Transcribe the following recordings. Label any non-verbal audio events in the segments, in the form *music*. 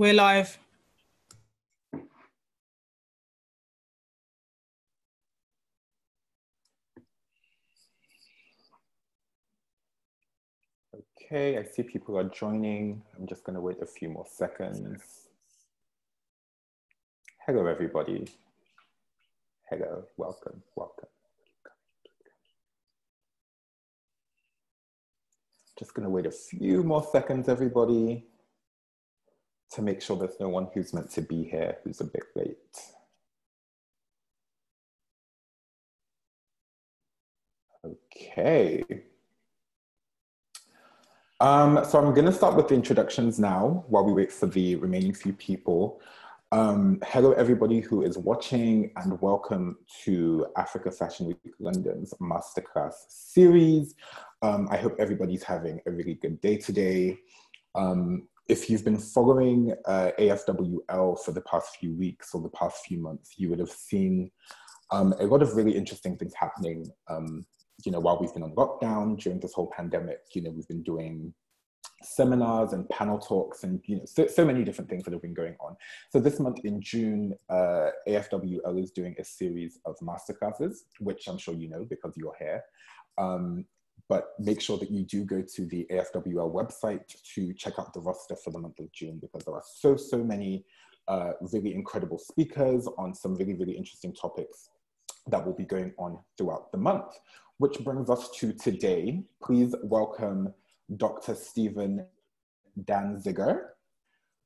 We're live. Okay, I see people are joining. I'm just going to wait a few more seconds. Hello, everybody. Hello, welcome, welcome. Just going to wait a few more seconds, everybody, to make sure there's no one who's meant to be here who's a bit late. Okay. Um, so I'm going to start with the introductions now while we wait for the remaining few people. Um, hello, everybody who is watching, and welcome to Africa Fashion Week London's Masterclass series. Um, I hope everybody's having a really good day today. Um, if you've been following uh, AFWL for the past few weeks or the past few months, you would have seen um, a lot of really interesting things happening um, you know, while we've been on lockdown during this whole pandemic, you know, we've been doing seminars and panel talks and you know so, so many different things that have been going on. So this month in june uh, afwl is doing a series of masterclasses which i'm sure you know because you're here. Um, but make sure that you do go to the afwl website to check out the roster for the month of june because there are so so many uh, really incredible speakers on some really really interesting topics that will be going on throughout the month which brings us to today. Please welcome Dr. Stephen Dansiger,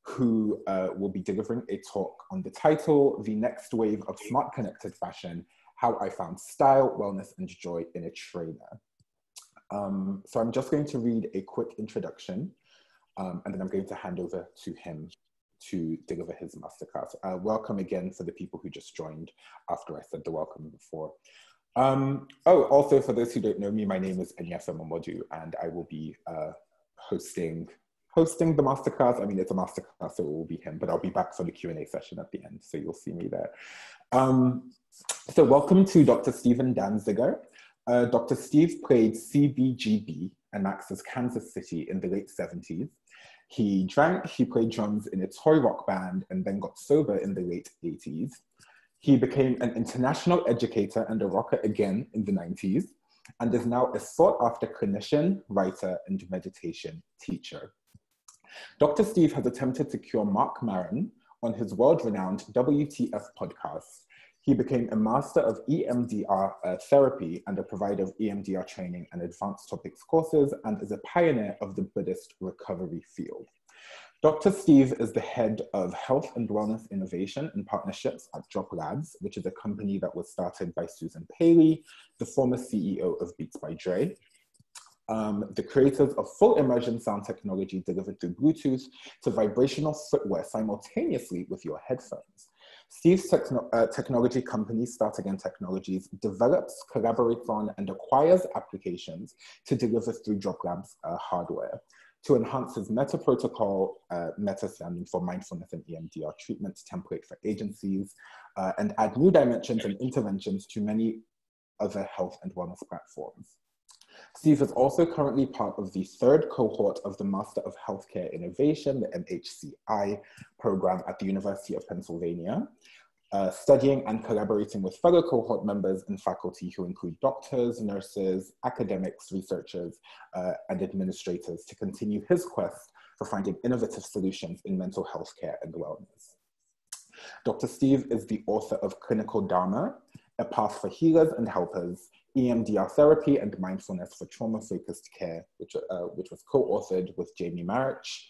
who uh, will be delivering a talk on the title, The Next Wave of Smart Connected Fashion, How I Found Style, Wellness and Joy in a Trainer. Um, so I'm just going to read a quick introduction um, and then I'm going to hand over to him to deliver his masterclass. Uh, welcome again for the people who just joined after I said the welcome before. Um, oh, also for those who don't know me, my name is Enyefe Momodu, and I will be uh, hosting hosting the masterclass. I mean, it's a masterclass, so it will be him, but I'll be back for the Q&A session at the end, so you'll see me there. Um, so welcome to Dr. Stephen Dansiger. Uh, Dr. Steve played CBGB and Max's Kansas City in the late 70s. He drank, he played drums in a toy rock band, and then got sober in the late 80s. He became an international educator and a rocker again in the 90s, and is now a sought after clinician, writer, and meditation teacher. Dr. Steve has attempted to cure Marc Maron on his world renowned WTF podcast. He became a master of EMDR uh, therapy and a provider of EMDR training and advanced topics courses, and is a pioneer of the Buddhist recovery field. Dr. Steve is the head of health and wellness innovation and partnerships at Drop Labs, which is a company that was started by Susan Paley, the former CEO of Beats by Dre. Um, the creators of full immersion sound technology delivered through Bluetooth to vibrational footwear simultaneously with your headphones. Steve's techno uh, technology company, Start Again Technologies, develops, collaborates on, and acquires applications to deliver through Drop Labs uh, hardware to enhance his Meta protocol, uh, Meta standing for mindfulness and EMDR treatment template for agencies, uh, and add new dimensions and interventions to many other health and wellness platforms. Steve is also currently part of the third cohort of the Master of Healthcare Innovation, the MHCI program at the University of Pennsylvania, uh, studying and collaborating with fellow cohort members and faculty who include doctors, nurses, academics, researchers, uh, and administrators to continue his quest for finding innovative solutions in mental health care and wellness. Dr. Steve is the author of Clinical Dharma, A Path for Healers and Helpers, EMDR Therapy and Mindfulness for Trauma-Focused Care, which, uh, which was co-authored with Jamie Marich,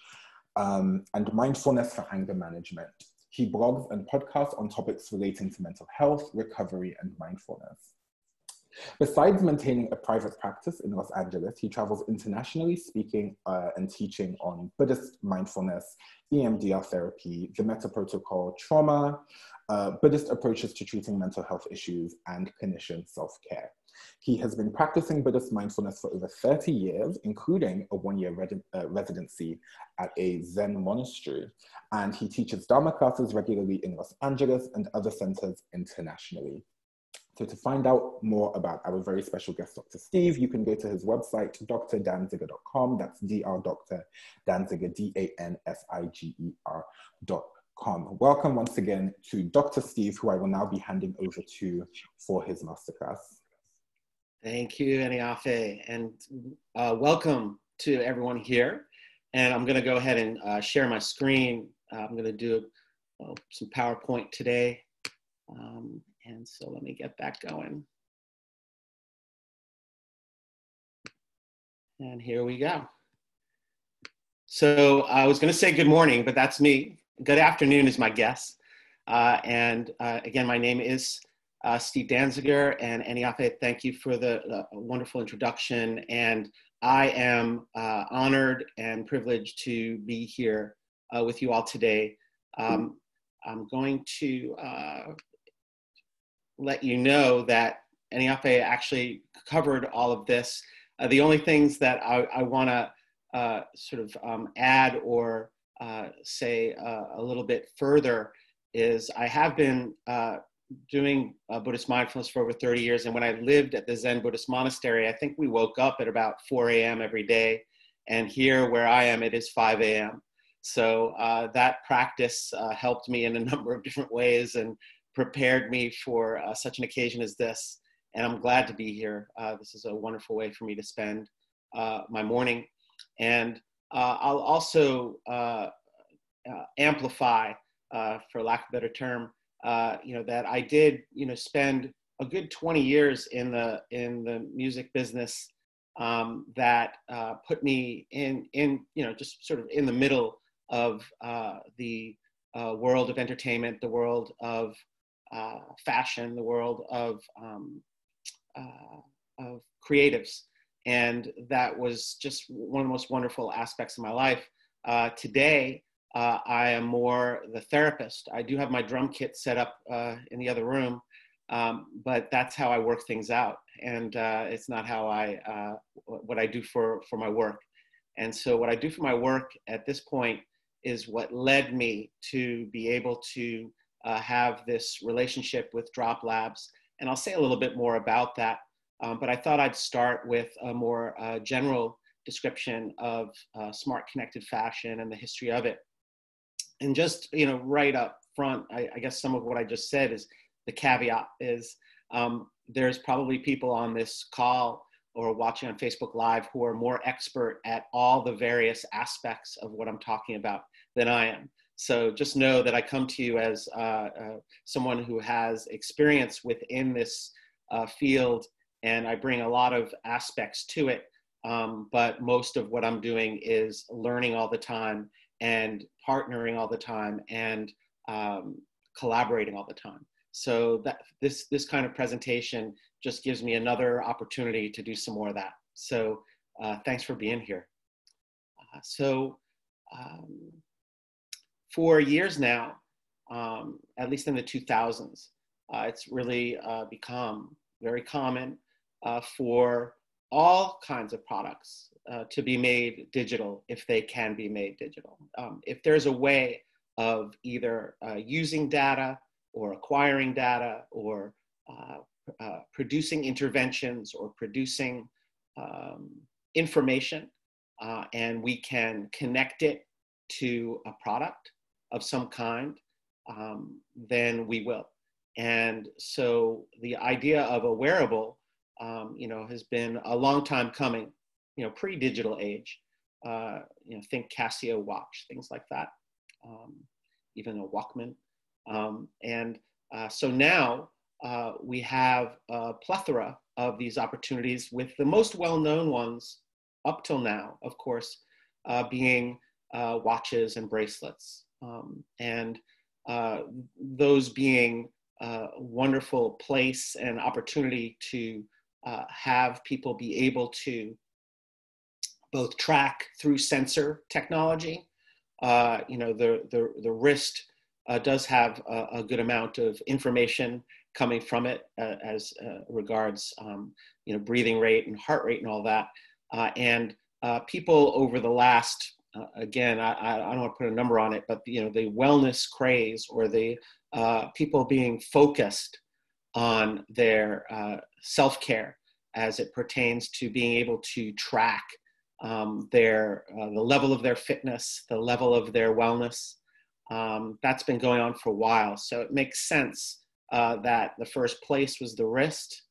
um, and Mindfulness for Anger Management, he blogs and podcasts on topics relating to mental health, recovery, and mindfulness. Besides maintaining a private practice in Los Angeles, he travels internationally speaking uh, and teaching on Buddhist mindfulness, EMDR therapy, the Meta Protocol, trauma, uh, Buddhist approaches to treating mental health issues, and clinician self care. He has been practicing Buddhist mindfulness for over 30 years, including a one year uh, residency at a Zen monastery. And he teaches Dharma classes regularly in Los Angeles and other centers internationally. So to find out more about our very special guest, Dr. Steve, you can go to his website, drdansiger.com. That's Dr. Dr. Dansiger, D-A-N-S-I-G-E-R.com. Welcome once again to Dr. Steve, who I will now be handing over to for his masterclass. Thank you, Eniafe, and uh, welcome to everyone here. And I'm going to go ahead and uh, share my screen. Uh, I'm going to do some PowerPoint today. Um, and so let me get that going. And here we go. So I was going to say good morning, but that's me. Good afternoon is my guess. Uh, and uh, again, my name is uh, Steve Dansiger and Eniafe. Thank you for the, the, wonderful introduction. And I am uh, honored and privileged to be here uh, with you all today. Um, I'm going to uh, let you know that Eniafe actually covered all of this. The only things that I, I want to sort of um, add or uh, say uh, a little bit further is I have been uh, doing uh, Buddhist mindfulness for over 30 years. And when I lived at the Zen Buddhist monastery, I think we woke up at about 4 a.m. every day. And here where I am, it is 5 a.m. So that practice helped me in a *laughs* number of different ways. And prepared me for uh, such an occasion as this. And I'm glad to be here. Uh, this is a wonderful way for me to spend uh, my morning. And uh, I'll also uh, uh, amplify, for lack of a better term, you know, that I did, you know, spend a good 20 years in the in the music business um, that put me in in you know just sort of in the middle of the world of entertainment, the world of uh, fashion, the world of, um, uh, of creatives. And that was just one of the most wonderful aspects of my life. Uh, today, uh, I am more the therapist. I do have my drum kit set up uh, in the other room, um, but that's how I work things out. And uh, it's not how I, what I do for, for my work. And so, what I do for my work at this point is what led me to be able to uh, have this relationship with Drop Labs. And I'll say a little bit more about that. Um, but I thought I'd start with a more uh, general description of uh, smart connected fashion and the history of it. And just, you know, right up front, I, I guess some of what I just said is the caveat is um, there's probably people on this call or watching on Facebook Live who are more expert at all the various aspects of what I'm talking about than I am. So just know that I come to you as uh, uh, someone who has experience within this uh, field, and I bring a lot of aspects to it. Um, but most of what I'm doing is learning all the time and partnering all the time and um, collaborating all the time. So that this this kind of presentation just gives me another opportunity to do some more of that. So uh, thanks for being here. Uh, so. Um, for years now, um, at least in the 2000s, uh, it's really uh, become very common uh, for all kinds of products uh, to be made digital if they can be made digital. Um, if there's a way of either uh, using data or acquiring data or uh, producing interventions or producing um, information, and we can connect it to a product of some kind, um, then we will. And so the idea of a wearable, um, you know, has been a long time coming, you know, pre-digital age. Uh, you know, think Casio watch, things like that, um, even a Walkman. Um, and uh, so now uh, we have a plethora of these opportunities with the most well-known ones up till now, of course, uh, being uh, watches and bracelets um, and uh, those being a wonderful place and opportunity to uh, have people be able to both track through sensor technology. Uh, you know, the, the, the wrist uh, does have a, a, good amount of information coming from it uh, as uh, regards, um, you know, breathing rate and heart rate and all that. and people over the last uh, again, I, I don't want to put a number on it, but you know, the wellness craze or the uh, people being focused on their uh, self care as it pertains to being able to track um, their uh, the level of their fitness, the level of their wellness. Um, that's been going on for a while, so it makes sense uh, that the first place was the wrist,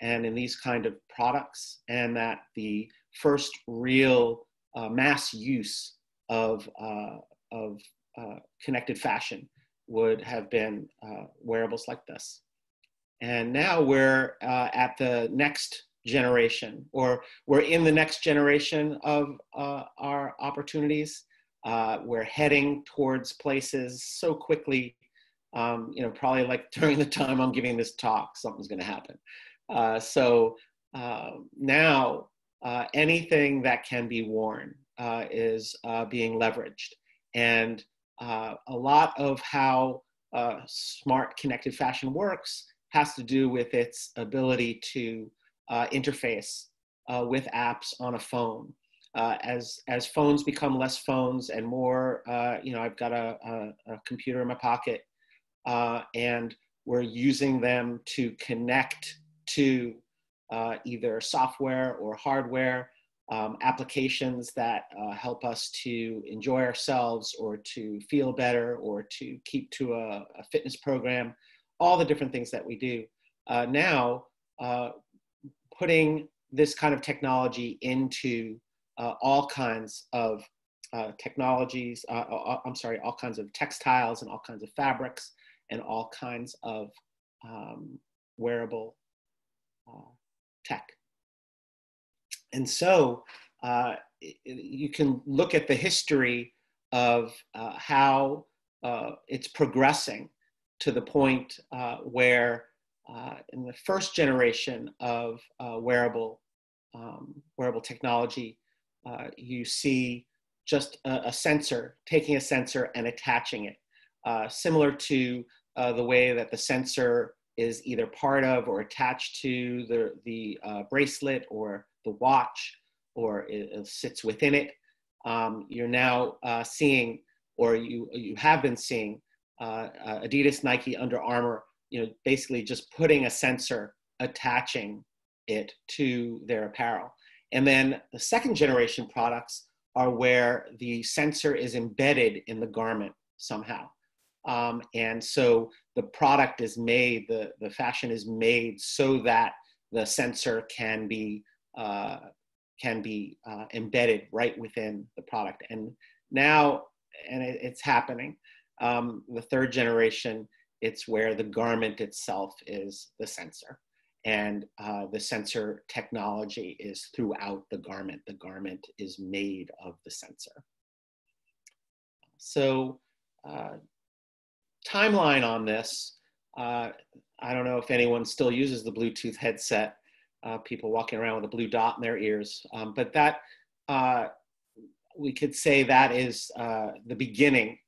and in these kind of products, and that the first real uh, mass use of uh, of uh, connected fashion would have been uh, wearables like this. And now we're at the next generation, or we're in the next generation of uh, our opportunities. Uh, we're heading towards places so quickly. Um, you know, probably like *laughs* during the time I'm giving this talk, something's going to happen. Uh, so uh, now, uh, anything that can be worn uh, is being leveraged, and a lot of how smart connected fashion works has to do with its ability to uh, interface uh, with apps on a phone. Uh, as as phones become less phones and more, uh, you know, I've got a, a, a computer in my pocket, uh, and we're using them to connect to uh, either software or hardware um, applications that help us to enjoy ourselves or to feel better or to keep to a, a fitness program, all the different things that we do. now, putting this kind of technology into uh, all kinds of uh, technologies, uh, uh, uh, I'm sorry, all kinds of textiles and all kinds of fabrics and all kinds of um, wearable uh, tech. And so you can look at the history of how it's progressing to the point where uh, in the first generation of uh, wearable um, wearable technology, uh, you see just a, a, sensor taking a sensor and attaching it, uh, similar to uh, the way that the sensor is either part of or attached to the the uh, bracelet or the watch, or it, it sits within it. Um, you're now seeing, or you you have been seeing, Adidas, Nike, Under Armour you know, basically just putting a sensor, attaching it to their apparel. And then the second generation products are where the sensor is embedded in the garment somehow. Um, and so the product is made, the, the fashion is made so that the sensor can be, uh, can be uh, embedded right within the product. And now, and it, it's happening, um, the third generation it's where the garment itself is the sensor. And uh, the sensor technology is throughout the garment. The garment is made of the sensor. So, uh, timeline on this uh, I don't know if anyone still uses the Bluetooth headset, uh, people walking around with a blue dot in their ears, um, but that uh, we could say that is uh, the beginning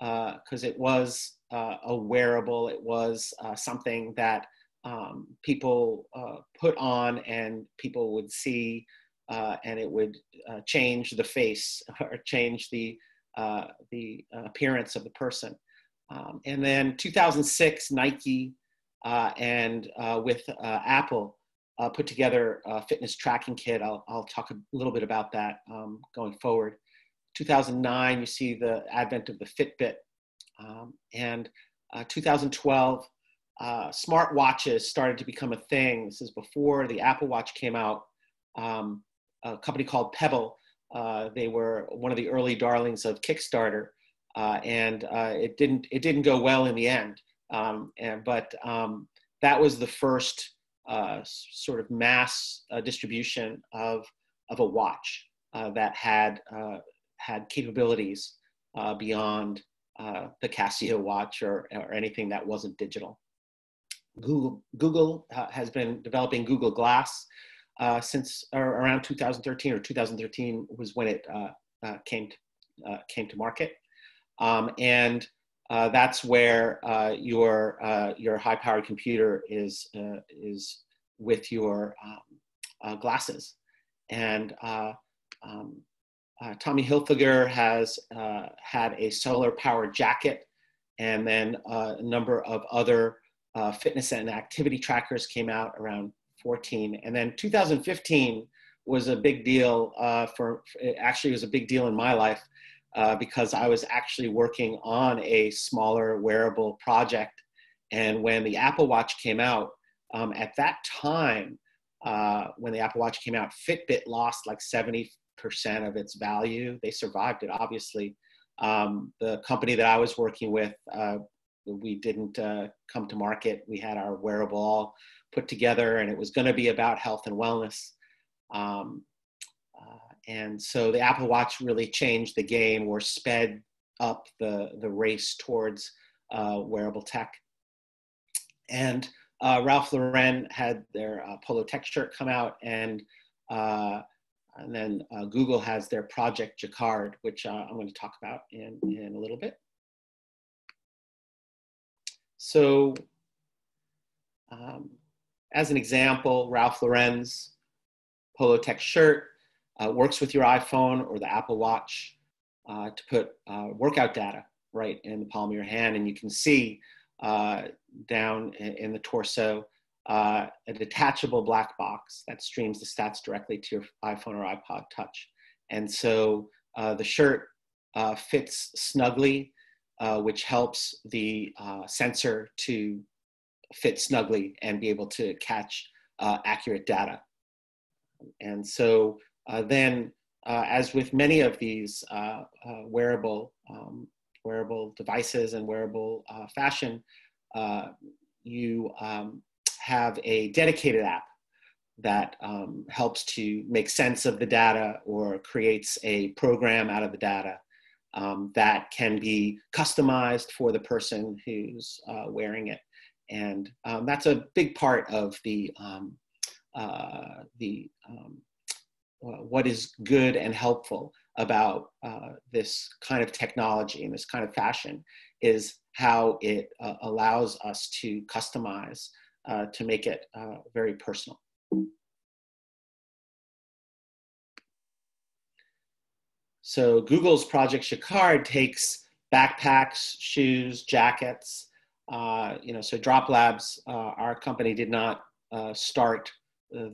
because it was uh, a wearable. It was uh, something that um, people uh, put on and people would see, uh, and it would uh, change the face *laughs* or change the uh, the appearance of the person. Um, and then 2006, Nike and with Apple put together a fitness tracking kit. I'll, I'll talk a little bit about that um, going forward. 2009, you see the advent of the Fitbit um, and uh, 2012, uh, smart watches started to become a thing. This is before the Apple Watch came out. Um, a company called Pebble, uh, they were one of the early darlings of Kickstarter, uh, and uh, it didn't it didn't go well in the end. Um, and, but um, that was the first uh, sort of mass distribution of of a watch that had had capabilities beyond uh, the Casio watch or, or anything that wasn't digital. Google, Google uh, has been developing Google Glass uh, since around 2013 or 2013 was when it uh, uh, came, to, came to market. Um, and that's where your, your high-powered computer is, is with your um, glasses. And um, uh, Tommy Hilfiger has uh, had a solar powered jacket and then uh, a number of other uh, fitness and activity trackers came out around 14. And then 2015 was a big deal uh, for, it actually was a big deal in my life because I was actually working on a smaller wearable project. And when the Apple Watch came out, um, at that time, when the Apple Watch came out, Fitbit lost like 70% of its value. They survived it, obviously. Um, the company that I was working with, uh, we didn't uh, come to market. We had our wearable all put together, and it was going to be about health and wellness. Um, uh, and so the Apple Watch really changed the game or sped up the, the race towards uh, wearable tech. And uh, Ralph Lauren had their uh, Polo Tech shirt come out, and and then uh, Google has their Project Jacquard, which uh, I'm going to talk about in, in a little bit. So, um, as an example, Ralph Lauren's Polo Tech shirt uh, works with your iPhone or the Apple Watch to put workout data right in the palm of your hand, and you can see uh, down in the torso, uh, a detachable black box that streams the stats directly to your iPhone or iPod Touch. And so uh, the shirt uh, fits snugly, uh, which helps the uh, sensor to fit snugly and be able to catch accurate data. And so then, as with many of these wearable um, wearable devices and wearable uh, fashion, uh, you um, have a dedicated app that um, helps to make sense of the data or creates a program out of the data um, that can be customized for the person who's uh, wearing it. And um, that's a big part of the, um, uh, the um, uh, what is good and helpful about uh, this kind of technology and this kind of fashion is how it uh, allows us to customize uh, to make it uh, very personal. So Google's Project Jacquard takes backpacks, shoes, jackets. Uh, you know, so Drop Labs, uh, our company did not start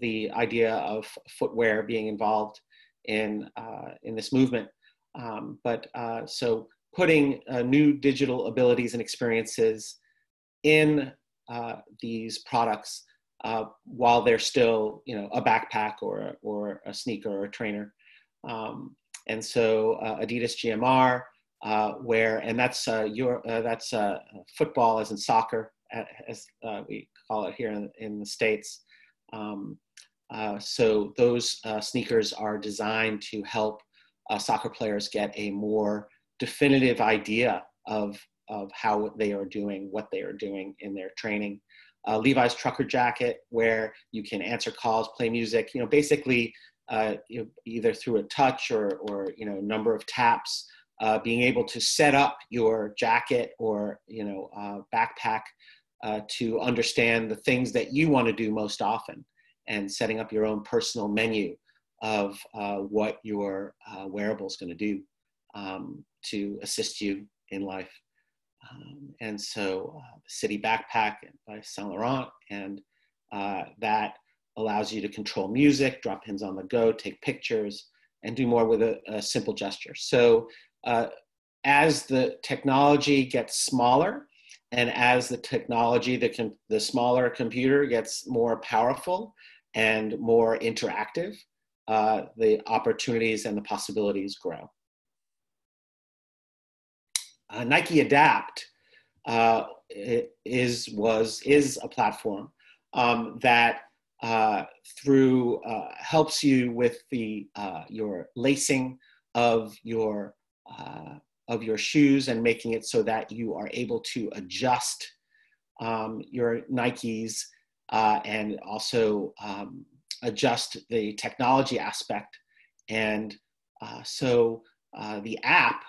the idea of footwear being involved in, uh, in this movement. Um, but uh, so putting uh, new digital abilities and experiences in uh, these products uh, while they're still, you know, a backpack or, or a sneaker or a trainer. Um, and so uh, Adidas GMR, where, and that's, your, that's football as in soccer, as we call it here in, in the States. Um, uh, so those uh, sneakers are designed to help uh, soccer players get a more definitive idea of, of how they are doing, what they are doing in their training. Uh, Levi's trucker jacket, where you can answer calls, play music, you know, basically uh, you know, either through a touch or, or you know, number of taps, uh, being able to set up your jacket or, you know, backpack to understand the things that you want to do most often and setting up your own personal menu of uh, what your uh, wearable is going to do um, to assist you in life. Um, and so, uh, City Backpack by Saint Laurent, and uh, that allows you to control music, drop pins on the go, take pictures, and do more with a, a simple gesture. So, uh, as the technology gets smaller, and as the technology, the, com- the smaller computer gets more powerful, and more interactive, uh, the opportunities and the possibilities grow. Uh, Nike Adapt uh, is was is a platform um, that uh, through uh, helps you with the uh, your lacing of your of your shoes and making it so that you are able to adjust um, your Nikes uh, and also um, adjust the technology aspect. And uh, so uh, the app,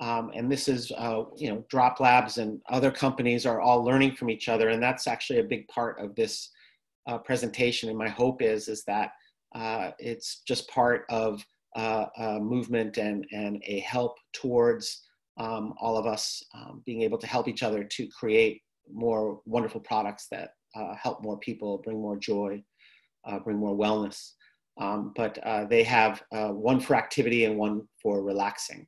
um, and this is, uh, you know, Drop Labs and other companies are all learning from each other. And that's actually a big part of this uh, presentation. And my hope is, is that uh, it's just part of a movement and, and a help towards um, all of us um, being able to help each other to create more wonderful products that uh, help more people, bring more joy, uh, bring more wellness. Um, but uh, they have uh, one for activity and one for relaxing.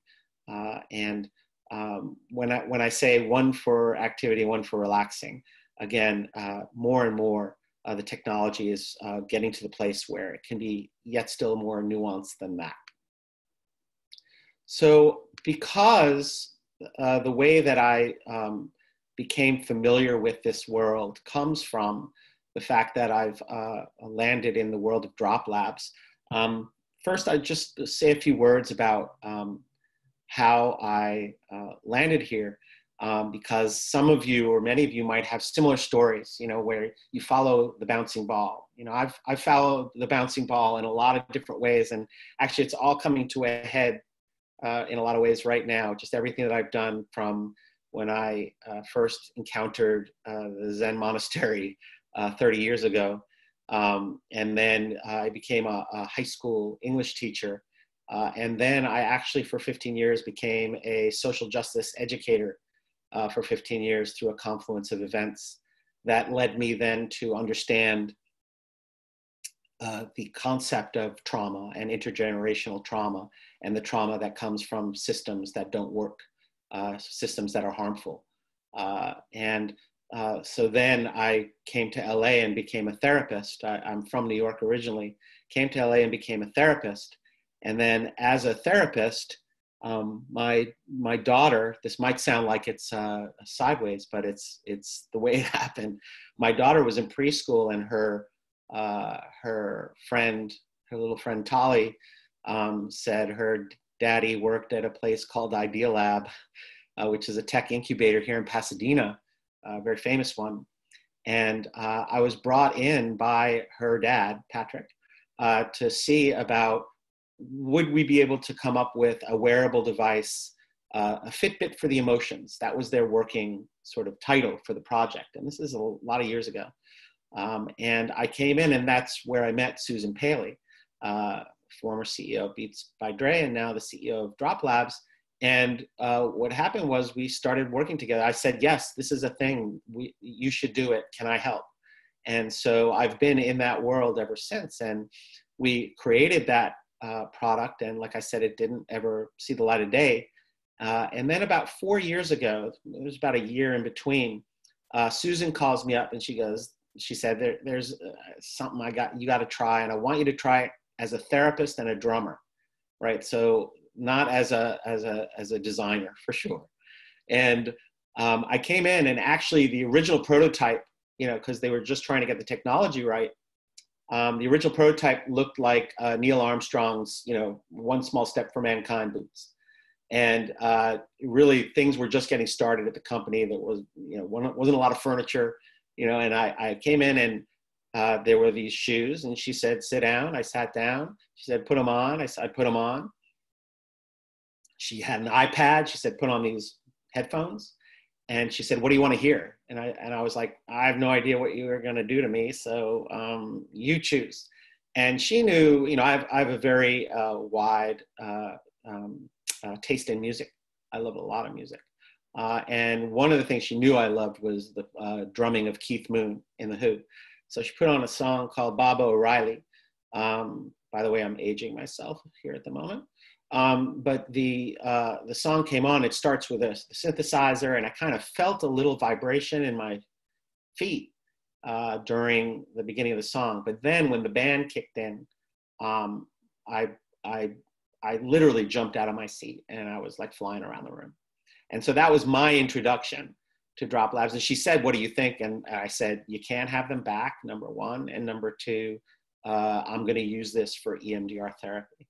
Uh, and um, when I when I say one for activity, one for relaxing, again, more and more the technology is getting to the place where it can be yet still more nuanced than that. So because uh, the way that I um, became familiar with this world comes from the fact that I've uh, landed in the world of drop labs. Um, first, I'd just say a few words about um, how I uh, landed here. Um, because some of you or many of you might have similar stories, you know, where you follow the bouncing ball. You know, I've, I've followed the bouncing ball in a lot of different ways, and actually it's all coming to a head uh, in a lot of ways right now. Just everything that I've done from when I uh, first encountered uh, the Zen monastery uh, 30 years ago. Um, and then I became a, a, high school English teacher. Uh, and then I actually, for 15 years, became a social justice educator uh, for 15 years through a confluence of events that led me then to understand uh, the concept of trauma and intergenerational trauma and the trauma that comes from systems that don't work, uh, systems that are harmful. Uh, and uh, so then I came to LA and became a therapist. I, am from New York originally, came to LA and became a therapist. And then as a therapist, um, my my daughter. This might sound like it's uh, sideways, but it's it's the way *laughs* it happened. My daughter was in preschool, and her uh, her friend, her little friend Tali, um, said her daddy worked at a place called Idealab, uh, which is a tech incubator here in Pasadena, a very famous one. And uh, I was brought in by her dad, Patrick, uh, to see about would we be able to come up with a wearable device, uh, a Fitbit for the emotions. That was their working sort of title for the project. And this is a lot of years ago. Um, and I came in, and that's where I met Susan Paley, uh, former CEO of Beats by Dre, and now the CEO of Drop Labs. And uh, what happened was we started working together. I said, "Yes, this is a thing. We, you should do it. Can I help?" And so I've been in that world ever since. And we created that uh, product, and like I said, it didn't ever see the light of day. Uh, and then about four years ago, it was about a year in between. Uh, Susan calls me up and she goes, she said, there, "There's uh, something I got you got to try, and I want you to try it as a therapist and a drummer, right? So not as a as a as a designer for sure." And um, I came in, and actually the original prototype, you know, because they were just trying to get the technology right. Um, the original prototype looked like uh, Neil Armstrong's, you know, one small step for mankind boots and uh, really things were just getting started at the company that was you know wasn't a lot of furniture you know, and I, I came in and uh, there were these shoes and she said, sit down. I sat down. She said, put them on. I, I put them on. She had an iPad. She said, put on these headphones. And she said, what do you want to hear? And I, and I was like, I have no idea what you are going to do to me. So um, you choose. And she knew, you know, I have, I have a very uh, wide uh, um, uh, taste in music. I love a lot of music. Uh, and one of the things she knew I loved was the uh, drumming of Keith Moon in The Who. So she put on a song called Baba O'Riley. Um, by the way, I'm aging myself here at the moment. Um, but the, uh, the song came on, it starts with a, synthesizer, and I kind of felt a little vibration in my feet uh, during the beginning of the song. But then when the band kicked in, um, I, I, I literally jumped out of my seat and I was like flying around the room. And so that was my introduction to Drop Labs. And she said, What do you think? And I said, You can't have them back, number one. And number two, uh, I'm going to use this for EMDR therapy.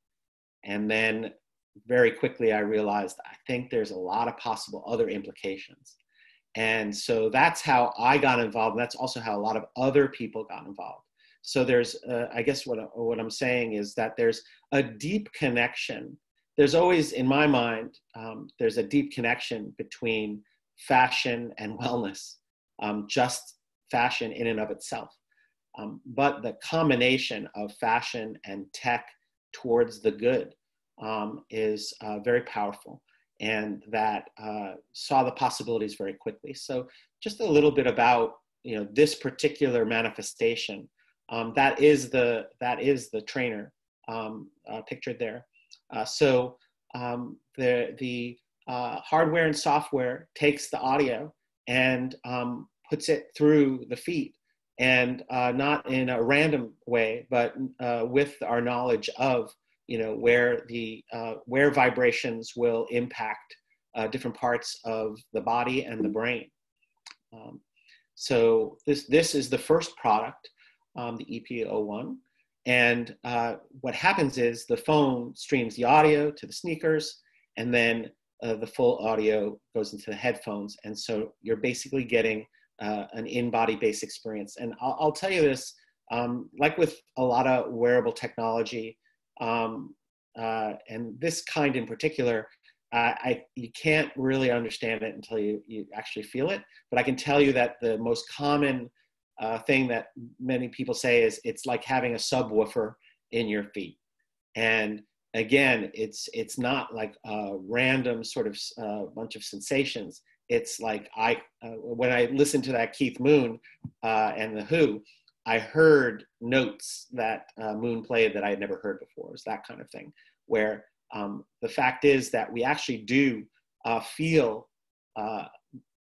And then very quickly, I realized I think there's a lot of possible other implications. And so that's how I got involved. And that's also how a lot of other people got involved. So there's, uh, I guess what, what I'm saying is that there's a deep connection there's always, in my mind, um, there's a deep connection between fashion and wellness, um, just fashion in and of itself. Um, but the combination of fashion and tech towards the good um, is uh, very powerful. and that uh, saw the possibilities very quickly. So just a little bit about you know this particular manifestation. Um, that is the that is the trainer um, uh, pictured there. Uh, so um, the the uh, hardware and software takes the audio and um, puts it through the feet, and uh, not in a random way, but uh, with our knowledge of you know where the uh, where vibrations will impact different parts of the body and the brain. Um, so this this is the first product, um, the EP01. And uh, what happens is the phone streams the audio to the sneakers, and then uh, the full audio goes into the headphones. And so you're basically getting uh, an in-body based experience. And I'll, I'll tell you this, um, like with a lot of wearable technology, um, uh, and this kind in particular, I, you can't really understand it until you, you actually feel it. But I can tell you that the most common uh, thing that many people say is it's like having a subwoofer in your feet. And again, it's it's not like a random sort of uh, bunch of sensations. It's like I uh, when I listened to that Keith Moon uh, and the Who, I heard notes that uh, Moon played that I had never heard before. It was that kind of thing. Where um, the fact is that we actually do uh, feel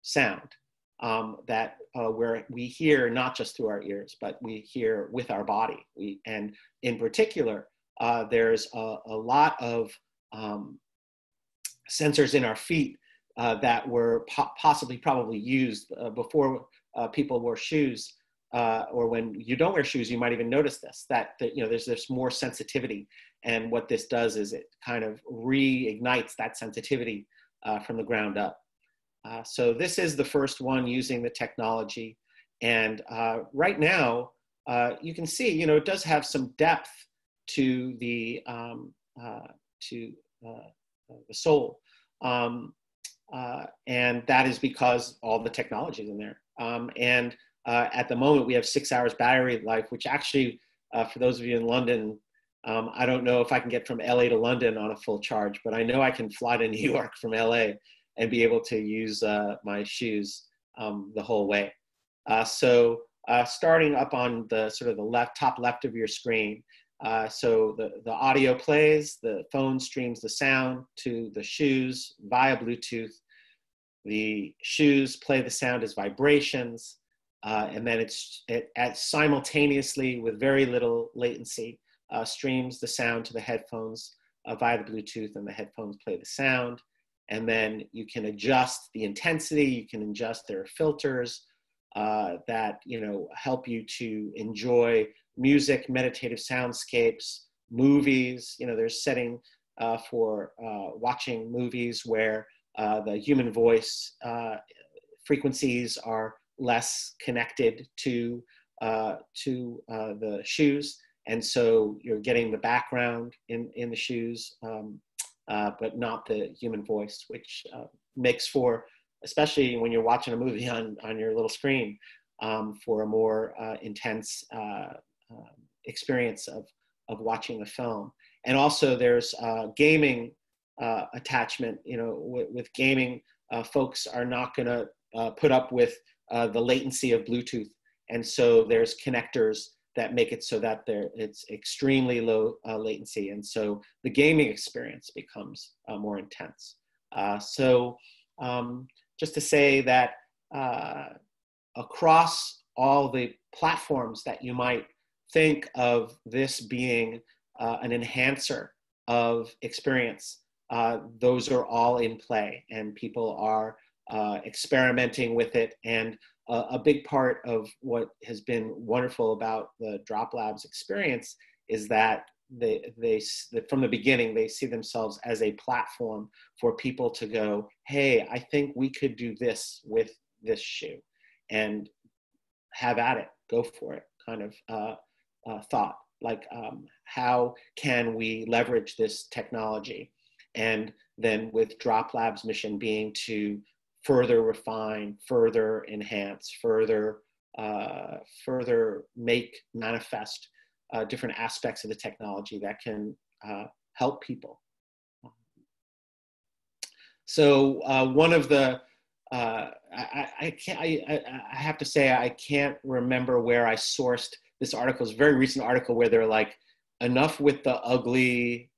sound um, that uh, where we hear not just through our ears, but we hear with our body. We, and in particular, uh, there's a, a, lot of um, sensors in our feet uh, that were po possibly probably used uh, before uh, people wore shoes. Uh, or when you don't wear shoes, you might even notice this, that, that you know, there's, there's more sensitivity. And what this does is it kind of reignites that sensitivity from the ground up. Uh, so this is the first one using the technology. And uh, right now, uh, you can see, you know, it does have some depth to the, um, uh, to uh, the sole. Um, and that is because all the technology is in there. Um, and at the moment, we have six hours battery life, which actually, for those of you in London, um, I don't know if I can get from LA to London on a full charge, but I know I can fly to *laughs* New York from LA and be able to use uh, my shoes um, the whole way. Uh, so uh, starting up on the sort of the left, top left of your screen, uh, so the, the audio plays, the phone streams the sound to the shoes via Bluetooth. The shoes play the sound as vibrations, uh, and then it's it, at simultaneously with very little latency uh, streams the sound to the headphones via the Bluetooth, and the headphones play the sound and then you can adjust the intensity you can adjust their filters uh, that you know help you to enjoy music meditative soundscapes movies. You know there's setting uh, for uh, watching movies where uh, the human voice uh, frequencies are less connected to uh, to the shoes. And so you're getting the background in in the shoes um, but not the human voice, which makes for, especially when you're watching a movie on, on your little screen, um, for a more uh, intense uh, um, experience of, of watching a film. And also there's gaming uh, attachment, you know, with, with gaming, folks are not gonna put up with the latency of Bluetooth. And so there's connectors that make it so that there it's extremely low uh, latency and so the gaming experience becomes uh, more intense uh, so um, just to say that uh, across all the platforms that you might think of this being uh, an enhancer of experience uh, those are all in play and people are experimenting with it. And a big part of what has been wonderful about the Drop Labs experience is that they, they, from the beginning, they see themselves as a platform for people to go, hey, I think we could do this with this shoe and have at it, go for it kind of uh, uh, thought. Like, um, how can we leverage this technology? And then with Drop Labs' mission being to further refine, further enhance, further uh, further make manifest uh, different aspects of the technology that can uh, help people. so uh, one of the uh, I, I, can't I, I have to say I can't remember where I sourced this article. It's a very recent article where they're like enough with the ugly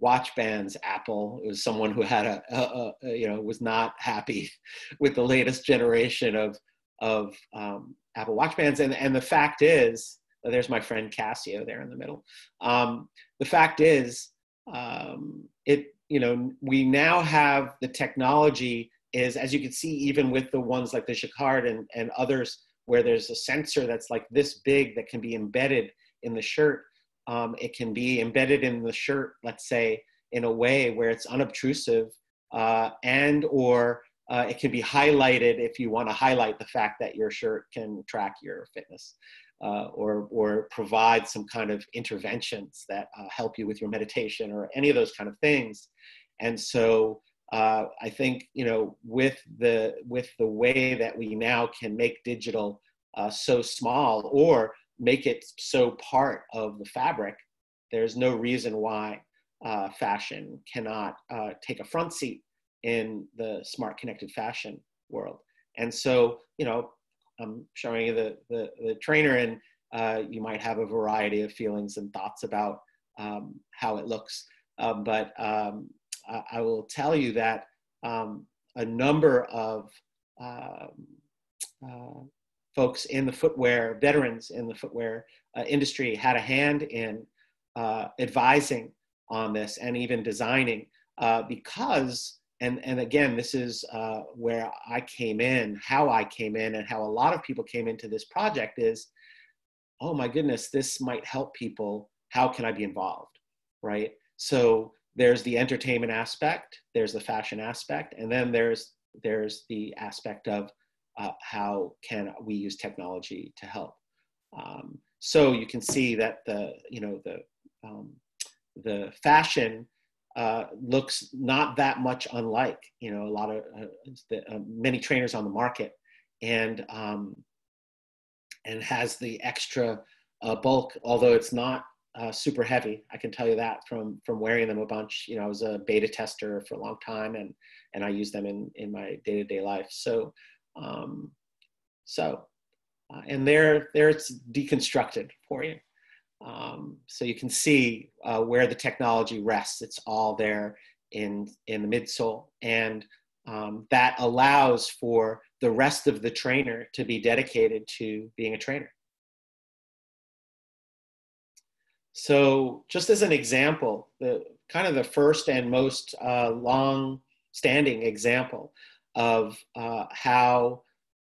watch bands apple it was someone who had a, a, a, you know was not happy *laughs* with the latest generation of of um, apple watch bands and and the fact is there's my friend casio there in the middle. Um, the fact is um, it you know we now have the technology is as you can see even with the ones like the jacquard and, and others where there's a sensor that's like this big that can be embedded in the shirt. Um, it can be embedded in the shirt, let's say, in a way where it's unobtrusive uh, and or uh, it can be highlighted if you want to highlight the fact that your shirt can track your fitness uh, or, or provide some kind of interventions that uh, help you with your meditation or any of those kind of things. And so uh, I think, you know, with the, with the way that we now can make digital uh, so small or make it so part of the fabric, there's no reason why uh, fashion cannot uh, take a front seat in the smart connected fashion world. And so, you know, I'm showing you the, the, the trainer and uh, you might have a variety of feelings and thoughts about um, how it looks. Uh, but um, I, I, will tell you that um, a number of um, uh, folks in the footwear, veterans in the footwear uh, industry, had a hand in uh, advising on this and even designing uh, because, and, and again, this is uh, where I came in, how I came in, and how a lot of people came into this project is oh my goodness, this might help people. How can I be involved? Right? So there's the entertainment aspect, there's the fashion aspect, and then there's there's the aspect of uh, how can we use technology to help. Um, so you can see that the you know the um, the fashion uh, looks not that much unlike you know a lot of uh, the, uh, many trainers on the market, and um, and has the extra uh, bulk, although it's not uh, super heavy. I can tell you that from from wearing them a bunch. You know, I was a beta tester for a long time, and and I use them in in my day to day life. So um, so, and there, there it's deconstructed for you. Um, so you can see uh, where the technology rests. It's all there in, in the midsole. And um, that allows for the rest of the trainer to be dedicated to being a trainer. So just as an example, the kind of the first and most uh, long standing example of uh, how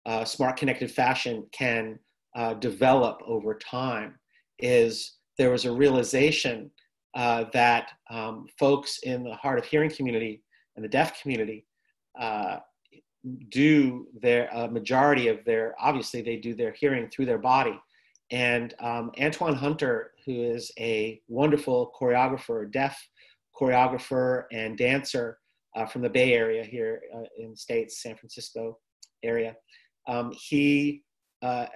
uh, smart connected fashion can uh, develop over time is there was a realization uh, that um, folks in the hard of hearing community and the deaf community uh, do their majority of their obviously they do their hearing through their body and um, antoine hunter who is a wonderful choreographer deaf choreographer and dancer uh, from the Bay Area here uh, in the States, San Francisco area. Um, he uh,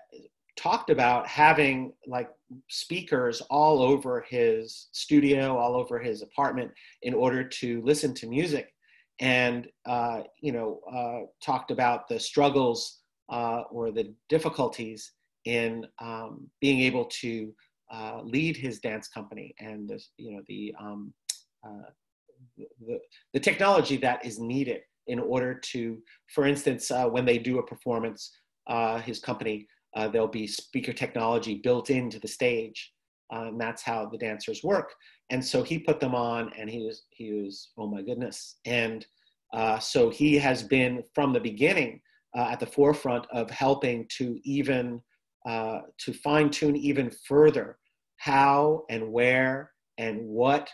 talked about having like speakers all over his studio, all over his apartment in order to listen to music. And, uh, you know, uh, talked about the struggles uh, or the difficulties in um, being able to lead his dance company and, the, you know, the um, the, the technology that is needed in order to, for instance, uh, when they do a performance, uh, his company, uh, there'll be speaker technology built into the stage. Uh, and that's how the dancers work. And so he put them on and he was, he was oh my goodness. And uh, so he has been from the beginning uh, at the forefront of helping to even, to fine tune even further how and where and what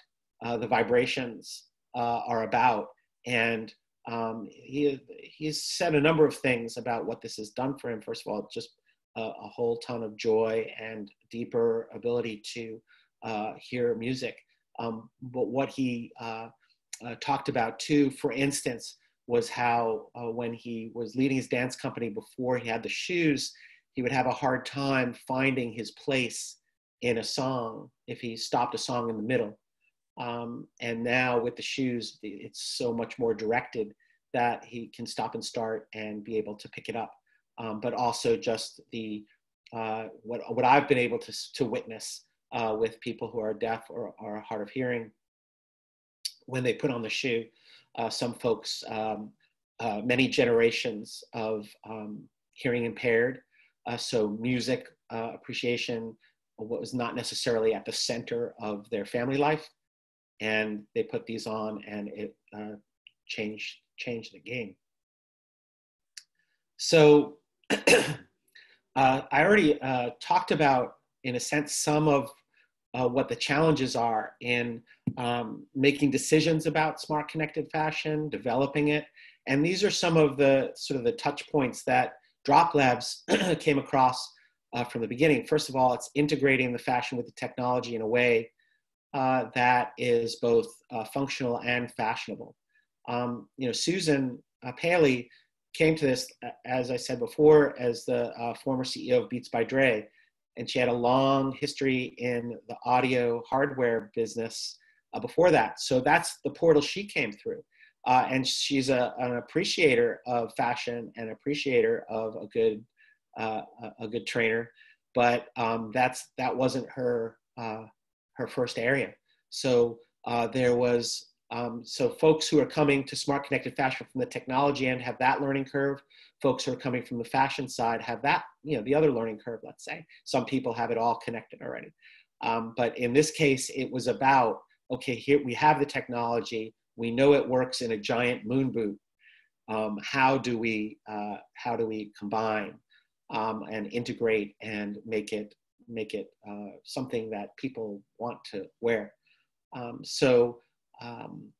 uh, the vibrations uh, are about. And um, he, he's said a number of things about what this has done for him. First of all, just a, a whole ton of joy and deeper ability to uh, hear music. Um, but what he uh, uh, talked about too, for instance, was how uh, when he was leading his dance company before he had the shoes, he would have a hard time finding his place in a song if he stopped a song in the middle. Um, and now with the shoes, it's so much more directed that he can stop and start and be able to pick it up. Um, but also just the uh, what what I've been able to to witness uh, with people who are deaf or are hard of hearing when they put on the shoe. Uh, some folks, um, uh, many generations of um, hearing impaired, uh, so music uh, appreciation what was not necessarily at the center of their family life, and they put these on, and it changed changed the game. So *clears throat* uh, I already uh, talked about, in a sense, some of uh, what the challenges are in um, making decisions about smart connected fashion, developing it. And these are some of the sort of the touch points that Drop Labs *clears throat* came across uh, from the beginning. First of all, it's integrating the fashion with the technology in a way uh, that is both uh, functional and fashionable. Um, you know, Susan Paley came to this, as I said before, as the uh, former CEO of Beats by Dre, and she had a long history in the audio hardware business uh, before that. So that's the portal she came through. Uh, and she's a, an appreciator of fashion and appreciator of a good uh, a good trainer, but um, that's that wasn't her uh, her first area. So uh, there was um, so folks who are coming to smart connected fashion from the technology end have that learning curve. Folks who are coming from the fashion side have that, you know, the other learning curve, let's say. Some people have it all connected already. Um, but in this case, it was about, okay, here we have the technology. We know it works in a giant moon boot. Um, how do we, uh, how do we combine um, and integrate and make it, make it uh, something that people want to wear? Um, so um,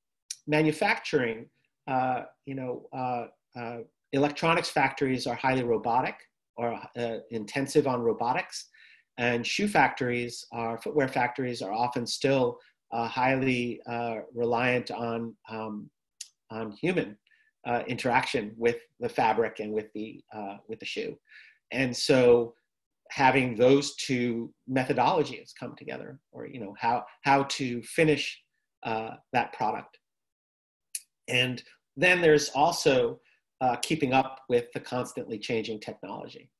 manufacturing, uh, you know, uh, uh, electronics factories are highly robotic or uh, intensive on robotics, and shoe factories, are footwear factories, are often still uh, highly reliant on um, on human interaction with the fabric and with the with the shoe, and so having those two methodologies come together, or you know how how to finish uh, that product. And then there's also uh, keeping up with the constantly changing technology.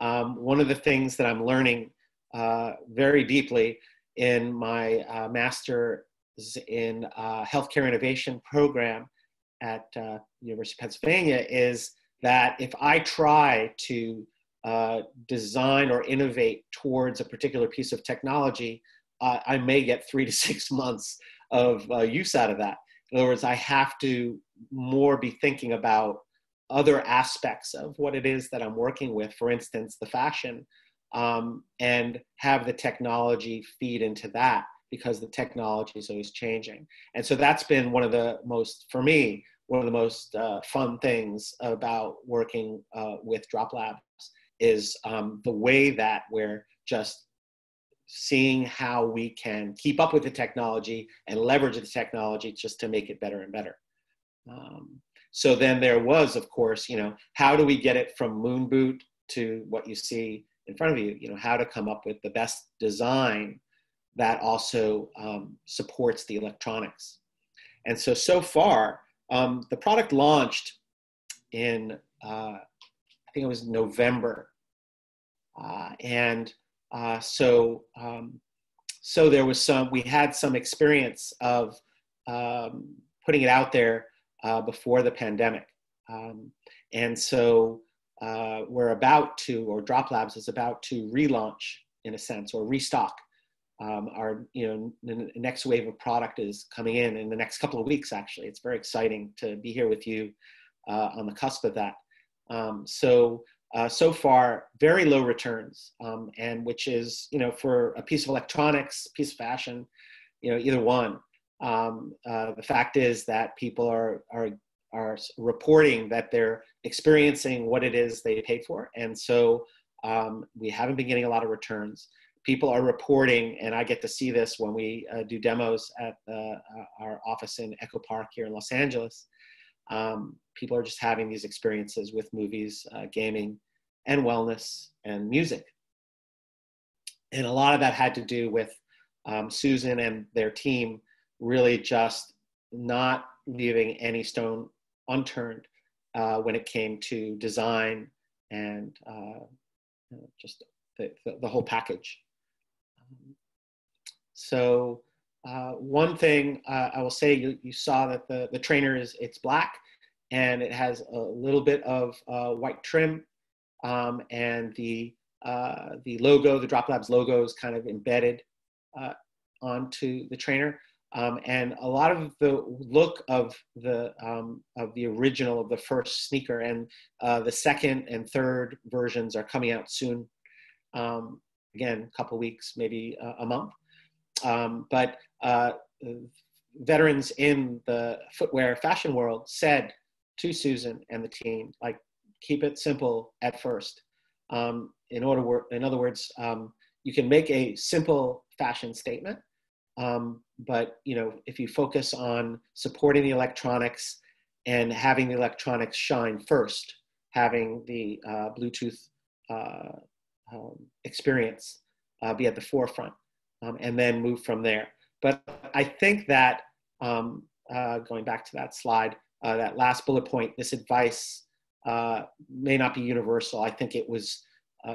Um, one of the things that I'm learning uh, very deeply in my uh, master's in uh, healthcare innovation program at uh, University of Pennsylvania is that if I try to uh, design or innovate towards a particular piece of technology, I may get three to six *laughs* months of uh, use out of that. In other words, I have to more be thinking about other aspects of what it is that I'm working with, for instance, the fashion, um, and have the technology feed into that because the technology is always changing. And so that's been one of the most, for me, one of the most uh, fun things about working uh, with Drop Labs is um, the way that we're just seeing how we can keep up with the technology and leverage the technology just to make it better and better. Um, so then there was, of course, you know, how do we get it from moon boot to what you see in front of you? You know, how to come up with the best design that also um, supports the electronics. And so, so far, um, the product launched in, uh, I think it was November. Uh, and uh, so, um, so there was some, we had some experience of um, putting it out there uh, before the pandemic. Um, and so uh, we're about to, or Drop Labs is about to relaunch in a sense, or restock. Um, our, you know, next wave of product is coming in in the next couple of weeks. Actually, it's very exciting to be here with you uh, on the cusp of that. Um, so uh, so far very low returns, um, and which is you know for a piece of electronics, piece of fashion, you know either one. Um, uh, the fact is that people are are are reporting that they're experiencing what it is they paid for, and so um, we haven't been getting a lot of returns. People are reporting, and I get to see this when we uh, do demos at uh, our office in Echo Park here in Los Angeles um, people are just having these experiences with movies, uh, gaming, and wellness and music. And a lot of that had to do with um, Susan and their team really just not leaving any stone unturned uh, when it came to design and uh, just the, the, whole package. Um, so uh, one thing uh, I will say, you, you saw that the, the trainer is, it's black and it has a little bit of uh, white trim um, and the, uh, the logo, the Drop Labs logo is kind of embedded uh, onto the trainer. Um, and a lot of the look of the um, of the original of the first sneaker and uh, the second and third versions are coming out soon. Um, again, a couple weeks, maybe a month. Um, but uh, veterans in the footwear fashion world said to Susan and the team, like, keep it simple at first. Um, in order, in other words, um, you can make a simple fashion statement, um, but you know, if you focus on supporting the electronics and having the electronics shine first, having the uh, Bluetooth uh, um, experience uh, be at the forefront, um, and then move from there. But I think that um, uh, going back to that slide, uh, that last bullet point, this advice uh, may not be universal. I think it was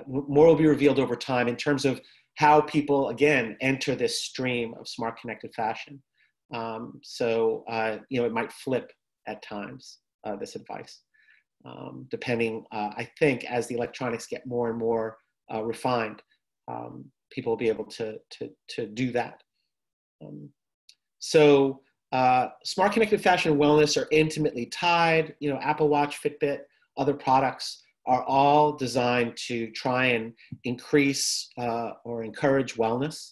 more will be revealed over time in terms of how people again enter this stream of smart connected fashion. Um, so uh, you know it might flip at times uh, this advice, um, depending. Uh, I think as the electronics get more and more uh, refined, um, people will be able to to to do that. Um, so uh, smart connected fashion and wellness are intimately tied. You know, Apple Watch, Fitbit, other products are all designed to try and increase uh, or encourage wellness.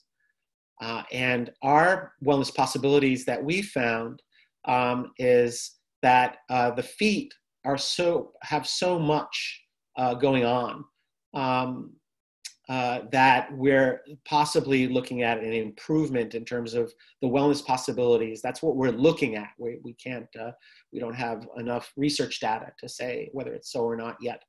Uh, and our wellness possibilities that we found um, is that uh, the feet are so have so much uh, going on um, uh, that we're possibly looking at an improvement in terms of the wellness possibilities. That's what we're looking at. We, we can't, uh, we don't have enough research data to say whether it's so or not yet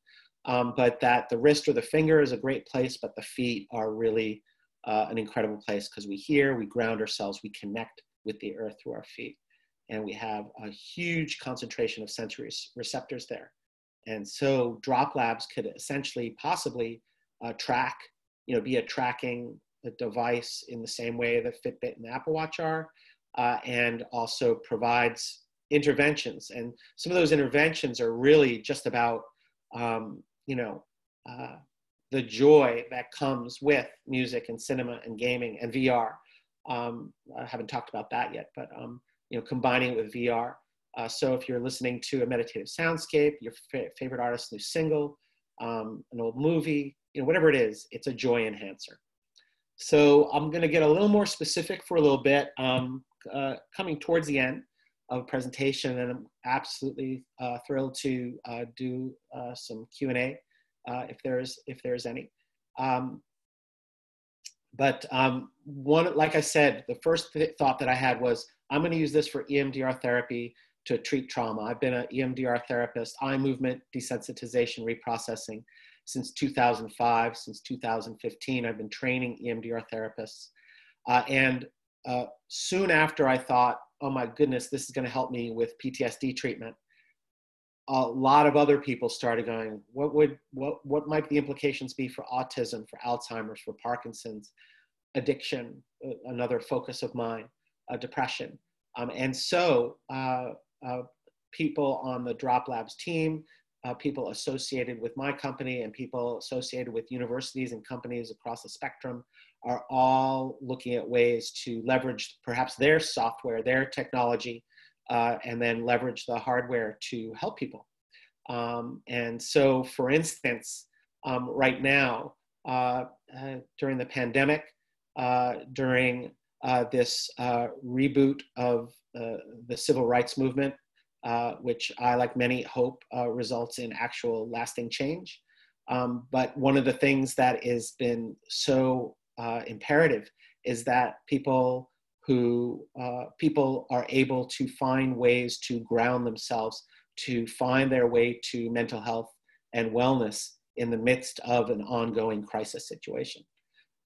um, but that the wrist or the finger is a great place, but the feet are really uh, an incredible place because we hear, we ground ourselves, we connect with the earth through our feet. And we have a huge concentration of sensory receptors there. And so drop labs could essentially possibly uh, track, you know, be a tracking device in the same way that Fitbit and Apple Watch are, uh, and also provides interventions. And some of those interventions are really just about um, you know, uh, the joy that comes with music and cinema and gaming and VR. Um, I haven't talked about that yet, but um, you know, combining it with VR. Uh, so if you're listening to a meditative soundscape, your fa- favorite artist's new single, um, an old movie, you know, whatever it is, it's a joy enhancer. So I'm going to get a little more specific for a little bit, um, uh, coming towards the end of a presentation, and I'm absolutely uh, thrilled to uh, do uh, some Q and A uh, if there's if there's any. Um, but um, one, like I said, the first th thought that I had was I'm going to use this for EMDR therapy to treat trauma. I've been an EMDR therapist, eye movement desensitization reprocessing since 2005. Since 2015, I've been training EMDR therapists. Uh, and uh, soon after I thought, oh my goodness, this is going to help me with PTSD treatment. A lot of other people started going, what would what what might the implications be for autism, for Alzheimer's, for Parkinson's, addiction, uh, another focus of mine, uh, depression, um, and so uh, uh people on the Drop Labs team, uh, people associated with my company, and people associated with universities and companies across the spectrum are all looking at ways to leverage perhaps their software, their technology, uh, and then leverage the hardware to help people. Um, and so, for instance, um, right now, uh, uh, during the pandemic, uh, during uh, this uh, reboot of the civil rights movement, which I, like many, hope results in actual lasting change. Um, but one of the things that has been so uh, imperative is that people who uh, people are able to find ways to ground themselves to find their way to mental health and wellness in the midst of an ongoing crisis situation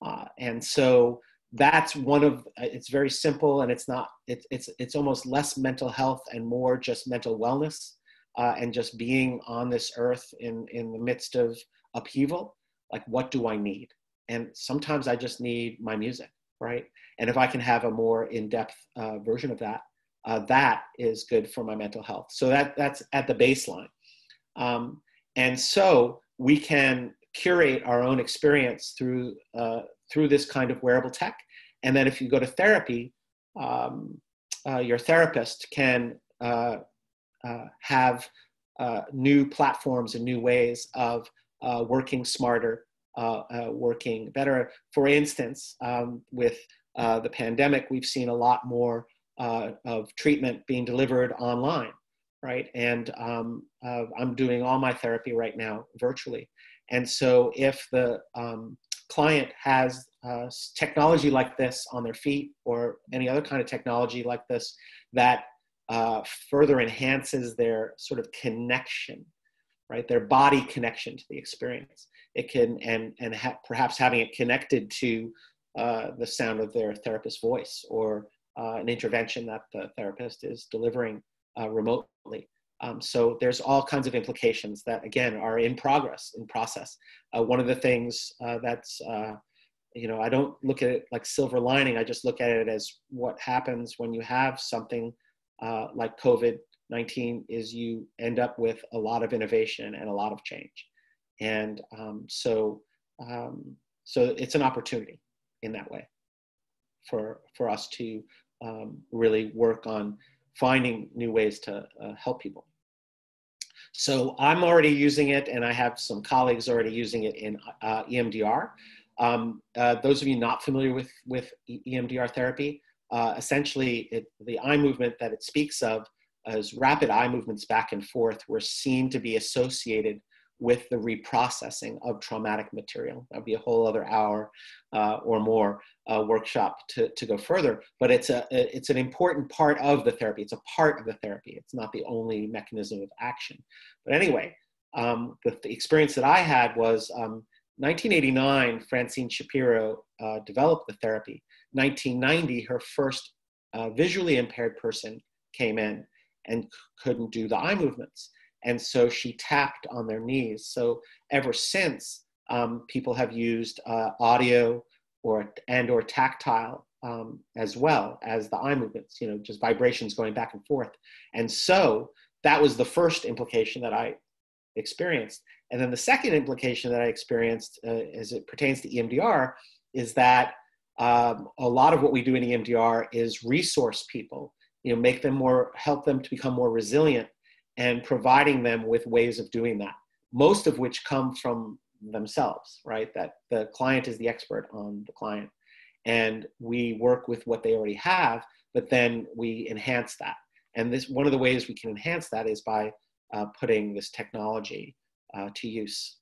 uh, and so that's one of it's very simple and it's not it's it's it's almost less mental health and more just mental wellness uh, and just being on this earth in, in the midst of upheaval, like what do I need? And sometimes I just need my music, right? And if I can have a more in-depth uh, version of that, uh, that is good for my mental health. So that that's at the baseline. Um, and so we can curate our own experience through uh, through this kind of wearable tech. And then if you go to therapy, um, uh, your therapist can uh, uh, have uh, new platforms and new ways of uh, working smarter, working better. For instance, um, with the pandemic, we've seen a lot more of treatment being delivered online, right? And um, I'm doing all my therapy right now virtually. And so if the um, client has uh, technology like this on their feet or any other kind of technology like this that uh, further enhances their sort of connection, right? Their body connection to the experience. It can, and, and ha- perhaps having it connected to uh, the sound of their therapist's voice or uh, an intervention that the therapist is delivering uh, remotely. Um, so there's all kinds of implications that, again, are in progress, in process. Uh, one of the things uh, that's, uh, you know, I don't look at it like silver lining. I just look at it as what happens when you have something uh, like COVID-19 is you end up with a lot of innovation and a lot of change. And um, so, um, so it's an opportunity in that way for, for us to um, really work on finding new ways to uh, help people. So I'm already using it, and I have some colleagues already using it in uh, EMDR. Um, uh, those of you not familiar with, with EMDR therapy, uh, essentially it, the eye movement that it speaks of as rapid eye movements back and forth were seen to be associated with the reprocessing of traumatic material. That'd be a whole other hour uh, or more uh, workshop to, to go further, but it's, a, it's an important part of the therapy. It's a part of the therapy. It's not the only mechanism of action. But anyway, um, the, the, experience that I had was um, 1989, Francine Shapiro uh, developed the therapy. 1990, her first uh, visually impaired person came in and couldn't do the eye movements. And so she tapped on their knees. So ever since, um, people have used uh, audio or and or tactile um, as well as the eye movements, you know, just vibrations going back and forth. And so that was the first implication that I experienced. And then the second implication that I experienced uh, as it pertains to EMDR is that um, a lot of what we do in EMDR is resource people, you know, make them more, help them to become more resilient and providing them with ways of doing that, most of which come from themselves, right? That the client is the expert on the client. And we work with what they already have, but then we enhance that. And this one of the ways we can enhance that is by uh, putting this technology uh, to use.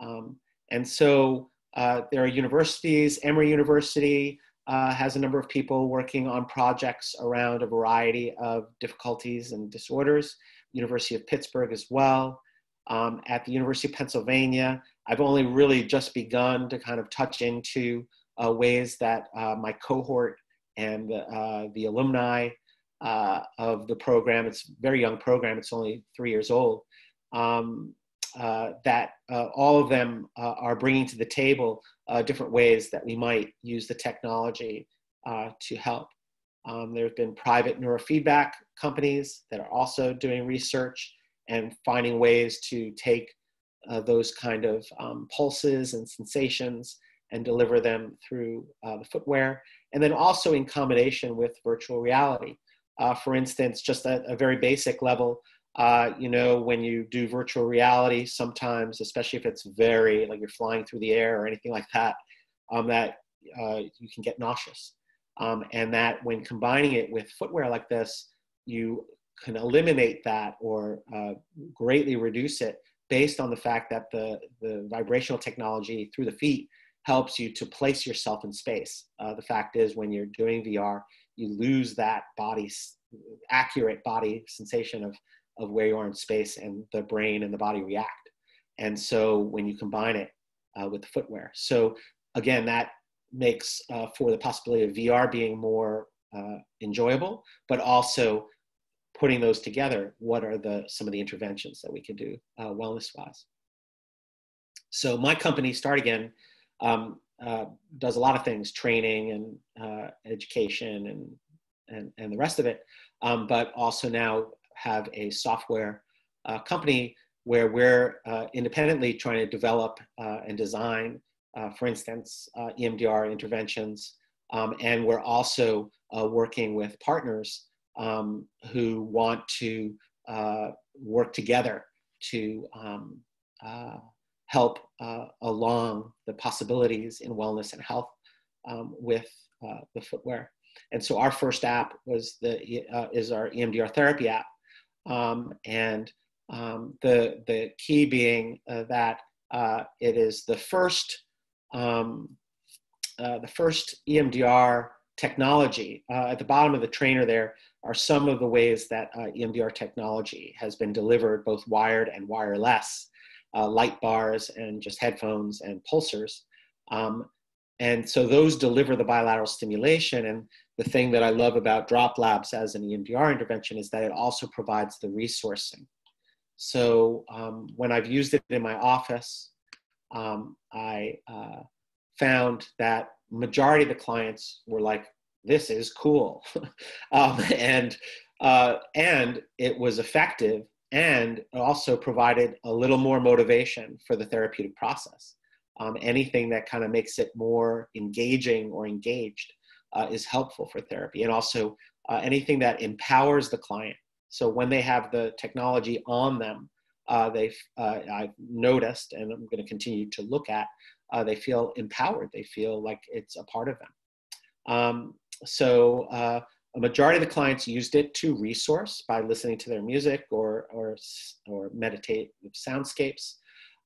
Um, and so uh, there are universities, Emory University uh, has a number of people working on projects around a variety of difficulties and disorders. University of Pittsburgh as well. Um, at the University of Pennsylvania, I've only really just begun to kind of touch into uh, ways that uh, my cohort and uh, the alumni uh, of the program, it's a very young program, it's only three years old, um, uh, that uh, all of them are bringing to the table different ways that we might use the technology to help. Um, there have been private neurofeedback companies that are also doing research and finding ways to take uh, those kind of um, pulses and sensations and deliver them through uh, the footwear. And then also in combination with virtual reality. Uh, for instance, just at a very basic level, uh, you know, when you do virtual reality, sometimes, especially if it's very like you're flying through the air or anything like that, um, that uh, you can get nauseous. Um, and that when combining it with footwear like this, you can eliminate that or uh, greatly reduce it based on the fact that the, the vibrational technology through the feet helps you to place yourself in space. Uh, the fact is, when you're doing VR, you lose that body, accurate body sensation of, of where you are in space, and the brain and the body react. And so when you combine it uh, with the footwear, so again, that makes uh, for the possibility of VR being more uh, enjoyable, but also putting those together, what are the some of the interventions that we can do uh, wellness wise? So my company, Start Again, um, uh, does a lot of things, training and uh, education and, and, and the rest of it, um, but also now have a software uh, company where we're uh, independently trying to develop uh, and design, uh, for instance, EMDR interventions. Um, and we're also working with partners um, who want to work together to um, help uh, along the possibilities in wellness and health um, with uh, the footwear. And so our first app was the uh, is our EMDR therapy app, um, and um, the the key being uh, that uh, it is the first um, uh, the first EMDR technology. at the bottom of the trainer there are some of the ways that EMDR technology has been delivered, both wired and wireless uh, light bars and just headphones and pulsers. Um, and so those deliver the bilateral stimulation. And the thing that I love about Drop Labs as an EMDR intervention is that it also provides the resourcing. So um, when I've used it in my office, um, I uh, found that majority of the clients were like, "This is cool," *laughs* um, and uh, and it was effective and also provided a little more motivation for the therapeutic process. Um, anything that kind of makes it more engaging or engaged uh, is helpful for therapy. And also uh, anything that empowers the client. So when they have the technology on them, uh, they uh, I've noticed, and I'm going to continue to look at, uh, they feel empowered. They feel like it's a part of them. Um, so uh, a majority of the clients used it to resource by listening to their music or, or, or meditate with soundscapes.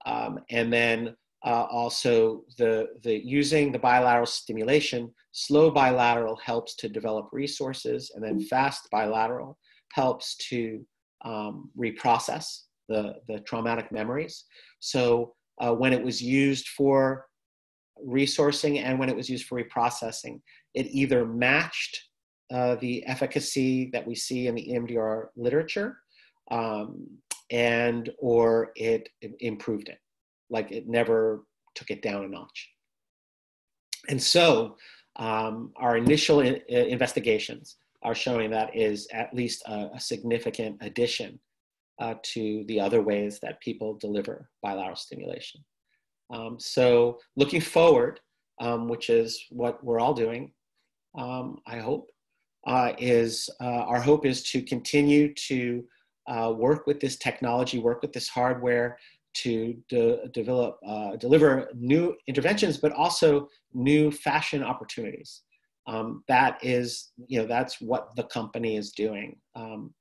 Um, and then uh, also the, the using the bilateral stimulation, slow bilateral helps to develop resources and then fast bilateral helps to um, reprocess the, the traumatic memories. So uh, when it was used for resourcing and when it was used for reprocessing, it either matched uh, the efficacy that we see in the EMDR literature, um, and or it, improved it, like it never took it down a notch. And so um, our initial in, investigations are showing that is at least a, a significant addition uh, to the other ways that people deliver bilateral stimulation. Um, so looking forward, um, which is what we're all doing, um, I hope, uh, is uh, our hope is to continue to uh, work with this technology, work with this hardware to de- develop, uh, deliver new interventions, but also new fashion opportunities. Um, that is, you know, that's what the company is doing. Um,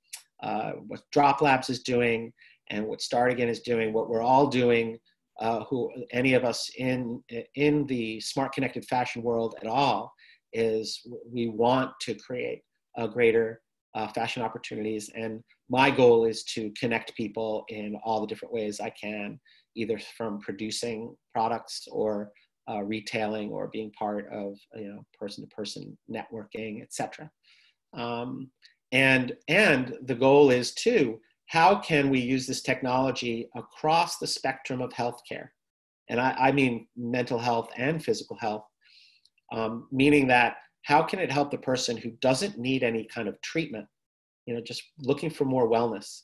uh, what Drop Labs is doing, and what Start Again is doing, what we're all doing. Uh, who any of us in in the smart connected fashion world at all is we want to create a greater uh, fashion opportunities. And my goal is to connect people in all the different ways I can, either from producing products or uh, retailing or being part of you know person-to-person networking, etc. Um, and and the goal is too how can we use this technology across the spectrum of healthcare? And I, I mean mental health and physical health um, meaning that how can it help the person who doesn't need any kind of treatment, you know, just looking for more wellness,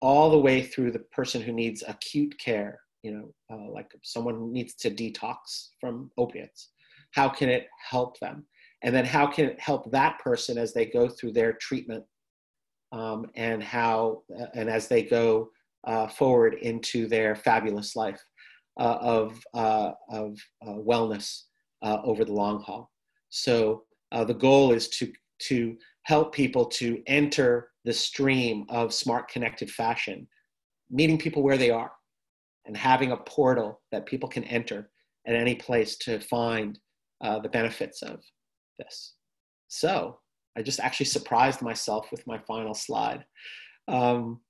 all the way through the person who needs acute care, you know, uh, like someone who needs to detox from opiates. How can it help them? And then how can it help that person as they go through their treatment um, and how, uh, and as they go uh, forward into their fabulous life uh, of, uh, of uh, wellness uh, over the long haul. So uh, the goal is to, to help people to enter the stream of smart connected fashion, meeting people where they are and having a portal that people can enter at any place to find uh, the benefits of this. So I just actually surprised myself with my final slide. Um,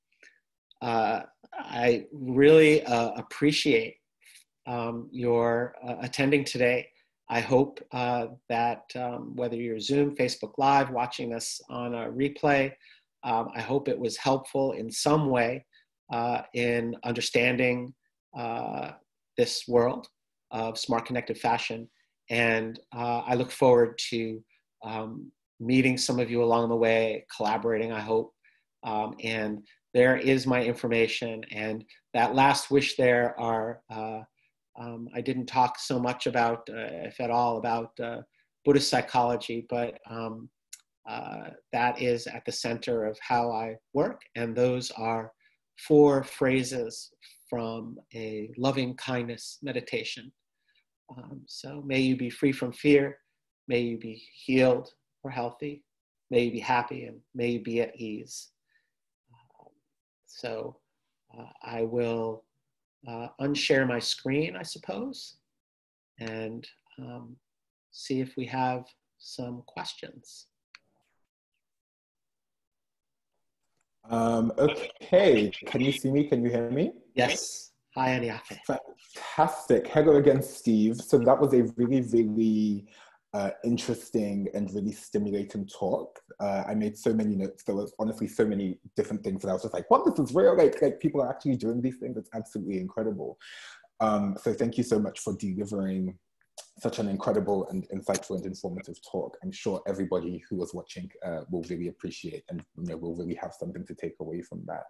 uh, I really uh, appreciate um, your uh, attending today. I hope uh, that um, whether you're Zoom, Facebook Live, watching this on a replay, Um, I hope it was helpful in some way uh, in understanding uh, this world of smart connected fashion. And uh, I look forward to um, meeting some of you along the way, collaborating, I hope. Um, and there is my information. And that last wish there are, uh, um, I didn't talk so much about, uh, if at all, about uh, Buddhist psychology, but um, uh, that is at the center of how I work. And those are four phrases from a loving kindness meditation. Um, so may you be free from fear, may you be healed or healthy, may you be happy, and may you be at ease. Um, so uh, I will uh, unshare my screen, I suppose, and um, see if we have some questions. Um, okay, can you see me? Can you hear me? Yes. Hi, Aniafe. Fantastic. Hello again, Steve. So that was a really, really uh, interesting and really stimulating talk. Uh, I made so many notes. There was honestly so many different things that I was just like, "What? This is real! Like, like people are actually doing these things. It's absolutely incredible." Um, so thank you so much for delivering such an incredible and insightful and informative talk. I'm sure everybody who was watching uh, will really appreciate and you know, will really have something to take away from that.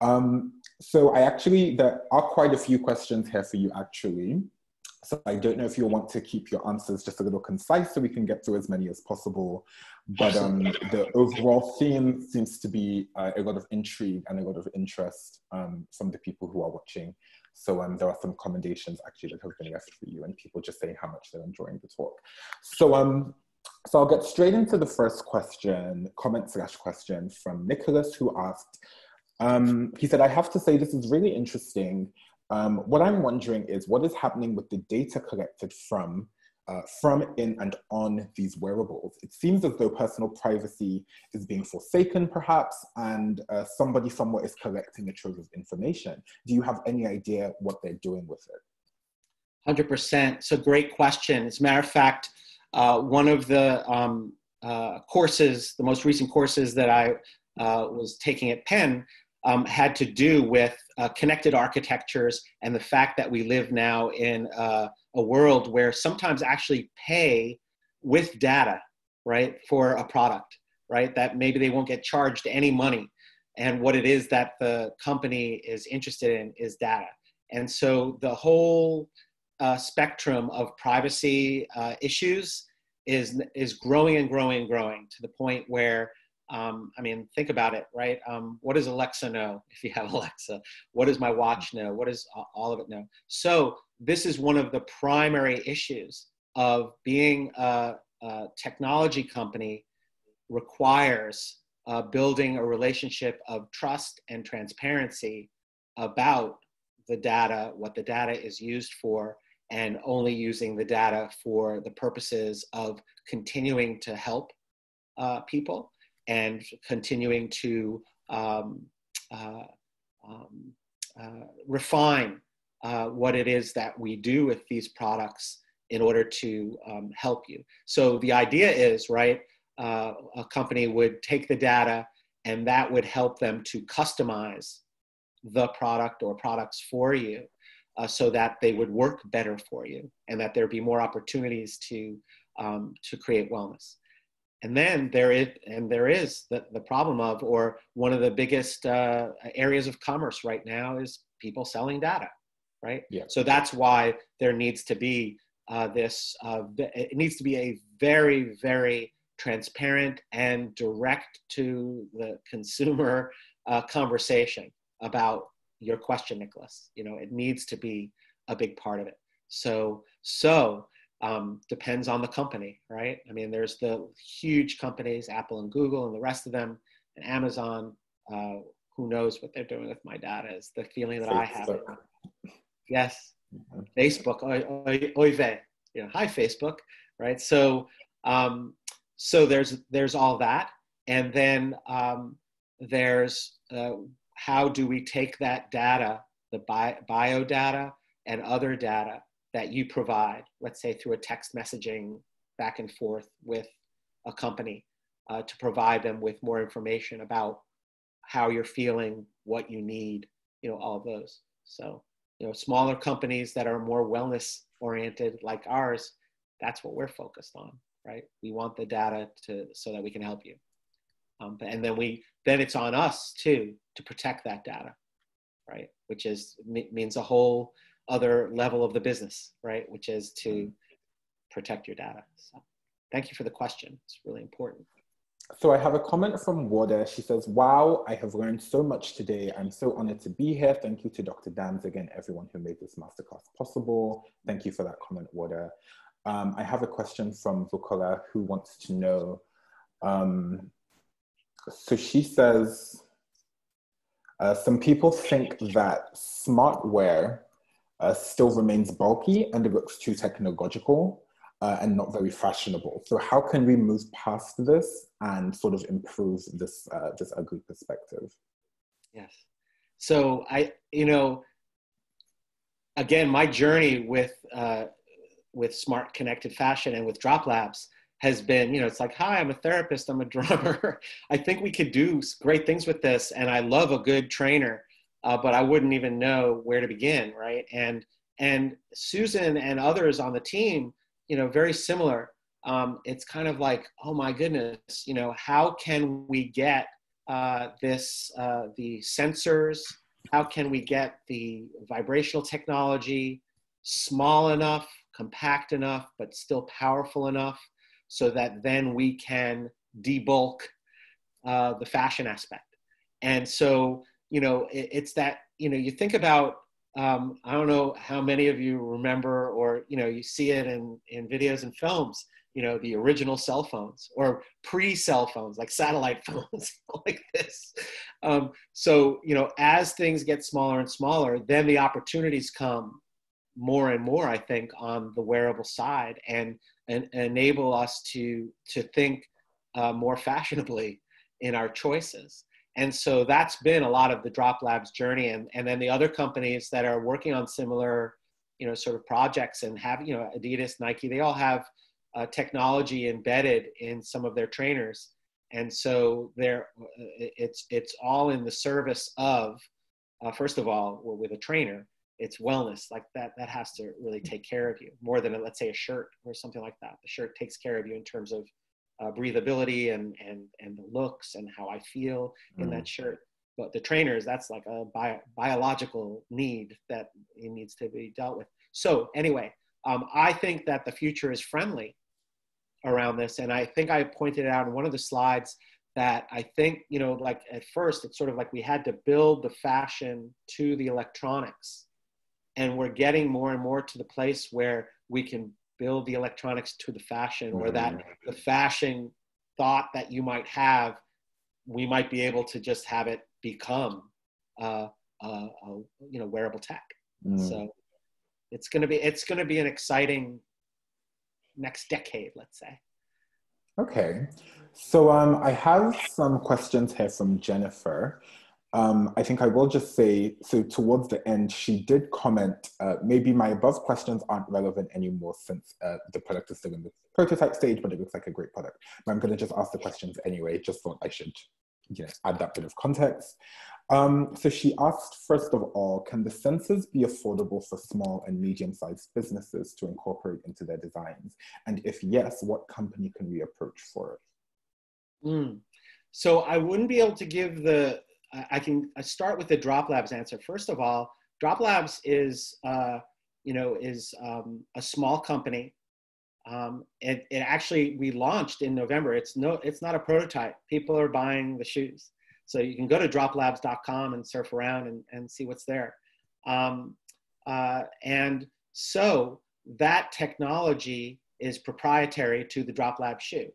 Um, so I actually, there are quite a few questions here for you actually. So I don't know if you'll want to keep your answers just a little concise so we can get through as many as possible. But um, the overall theme seems to be uh, a lot of intrigue and a lot of interest um, from the people who are watching. So um, there are some commendations actually that have been left for you and people just saying how much they're enjoying the talk. So, um, so I'll get straight into the first question, comment slash question from Nicholas who asked, um, he said, I have to say this is really interesting. Um, what I'm wondering is what is happening with the data collected from uh, from, in, and on these wearables. It seems as though personal privacy is being forsaken, perhaps, and uh, somebody somewhere is collecting a trove of information. Do you have any idea what they're doing with it? 100%. It's a great question. As a matter of fact, uh, one of the um, uh, courses, the most recent courses that I uh, was taking at Penn, um, had to do with uh, connected architectures and the fact that we live now in uh, a world where sometimes actually pay with data, right, for a product, right? That maybe they won't get charged any money. And what it is that the company is interested in is data. And so the whole uh, spectrum of privacy uh, issues is, is growing and growing and growing to the point where um, I mean, think about it, right? Um, what does Alexa know *laughs* if you have Alexa? What does my watch know? What does all of it know? So, this is one of the primary issues of being a, a technology company requires uh, building a relationship of trust and transparency about the data, what the data is used for, and only using the data for the purposes of continuing to help uh, people and continuing to um, uh, um, uh, refine uh, what it is that we do with these products in order to um, help you. So the idea is, right, uh, a company would take the data and that would help them to customize the product or products for you uh, so that they would work better for you and that there'd be more opportunities to, um, to create wellness and then there is and there is the, the problem of or one of the biggest uh, areas of commerce right now is people selling data right? Yeah. so that's why there needs to be uh, this uh, it needs to be a very very transparent and direct to the consumer uh, conversation about your question nicholas. You know it needs to be a big part of it. So so um, depends on the company, right? I mean, there's the huge companies, Apple and Google and the rest of them, and Amazon. Uh, who knows what they're doing with my data? Is the feeling that Facebook. I have. Yes, mm-hmm. Facebook. Oy, oy, oy you know, hi Facebook, right? So, um, so there's there's all that, and then um, there's uh, how do we take that data, the bio, bio data and other data, that you provide, let's say through a text messaging back and forth with a company, uh, to provide them with more information about how you're feeling, what you need, you know, all of those. So, you know, smaller companies that are more wellness oriented like ours, that's what we're focused on, right? We want the data to so that we can help you. Um, and then we then it's on us too to protect that data, right? Which is means a whole other level of the business, right? Which is to protect your data. So, thank you for the question. It's really important. So I have a comment from Wada. She says, wow, I have learned so much today. I'm so honored to be here. Thank you to Dr. Danzig and everyone who made this masterclass possible. Thank you for that comment, Wada. Um, I have a question from Vukola who wants to know. Um, so she says, uh, some people think that smartwear uh, still remains bulky and it looks too technological uh, and not very fashionable. So how can we move past this and sort of improve this uh, this ugly perspective? Yes. So I, you know, again, my journey with uh, with smart connected fashion and with Drop Labs has been, you know, it's like, hi, I'm a therapist, I'm a *laughs* drummer. I think we could do great things with this, and I love a good trainer, uh, but I wouldn't even know where to begin, right? And and Susan and others on the team you know, very similar. Um, it's kind of like, oh my goodness, you know, how can we get uh, this, uh, the sensors, how can we get the vibrational technology small enough, compact enough, but still powerful enough so that then we can debulk uh, the fashion aspect. And so, you know, it, it's that, you know, you think about um, I don't know how many of you remember or you know you see it in in videos and films. You know the original cell phones or pre-cell phones, like satellite *laughs* phones, *laughs* like this. Um, so you know, as things get smaller and smaller, then the opportunities come more and more. I think on the wearable side and and enable us to to think uh, more fashionably in our choices and so that's been a lot of the drop labs journey. And, and then the other companies that are working on similar you know sort of projects and have you know adidas nike they all have uh, technology embedded in some of their trainers. And so they're uh, it's it's all in the service of uh, first of all with a trainer it's wellness. Like that that has to really take care of you more than let's say a shirt or something like that. The shirt takes care of you in terms of uh, breathability and and and the looks and how I feel in that mm. shirt. But the trainers, that's like a bio, biological need that it needs to be dealt with. So anyway, um, I think that the future is friendly around this, and I think I pointed out in one of the slides that I think you know, like at first, it's sort of like we had to build the fashion to the electronics, and we're getting more and more to the place where we can build the electronics to the fashion or that mm. the fashion thought that you might have we might be able to just have it become uh, uh, uh you know wearable tech mm. so it's going to be it's going to be an exciting next decade let's say okay so um, i have some questions here from jennifer um, I think I will just say, so towards the end, she did comment, uh, maybe my above questions aren't relevant anymore since uh, the product is still in the prototype stage, but it looks like a great product. But I'm gonna just ask the questions anyway, just thought I should you know, add that bit of context. Um, so she asked, first of all, can the sensors be affordable for small and medium-sized businesses to incorporate into their designs? And if yes, what company can we approach for it? Mm. So I wouldn't be able to give the I can start with the Drop Labs answer. First of all, Drop Labs is, uh, you know, is um, a small company. Um, it, it actually we launched in November. It's no, it's not a prototype. People are buying the shoes, so you can go to droplabs.com and surf around and, and see what's there. Um, uh, and so that technology is proprietary to the Drop Lab shoe,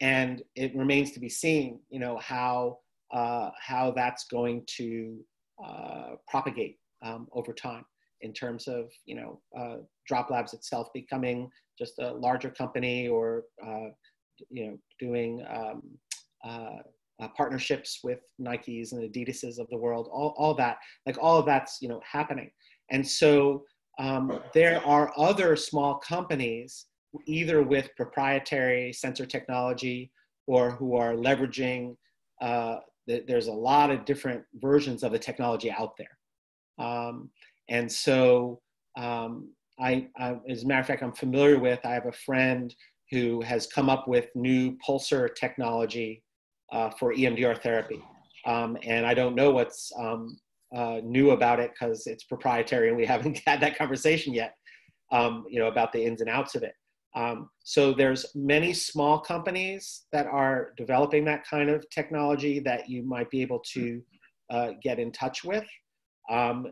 and it remains to be seen, you know, how uh, how that's going to uh, propagate um, over time in terms of you know uh, Drop Labs itself becoming just a larger company or uh, you know doing um, uh, uh, partnerships with Nikes and Adidas's of the world, all, all that like all of that's you know happening, and so um, there are other small companies either with proprietary sensor technology or who are leveraging. Uh, there's a lot of different versions of the technology out there, um, and so um, I, I, as a matter of fact, I'm familiar with. I have a friend who has come up with new pulser technology uh, for EMDR therapy, um, and I don't know what's um, uh, new about it because it's proprietary and we *laughs* haven't had that conversation yet. Um, you know about the ins and outs of it. Um, so there's many small companies that are developing that kind of technology that you might be able to uh, get in touch with. Um,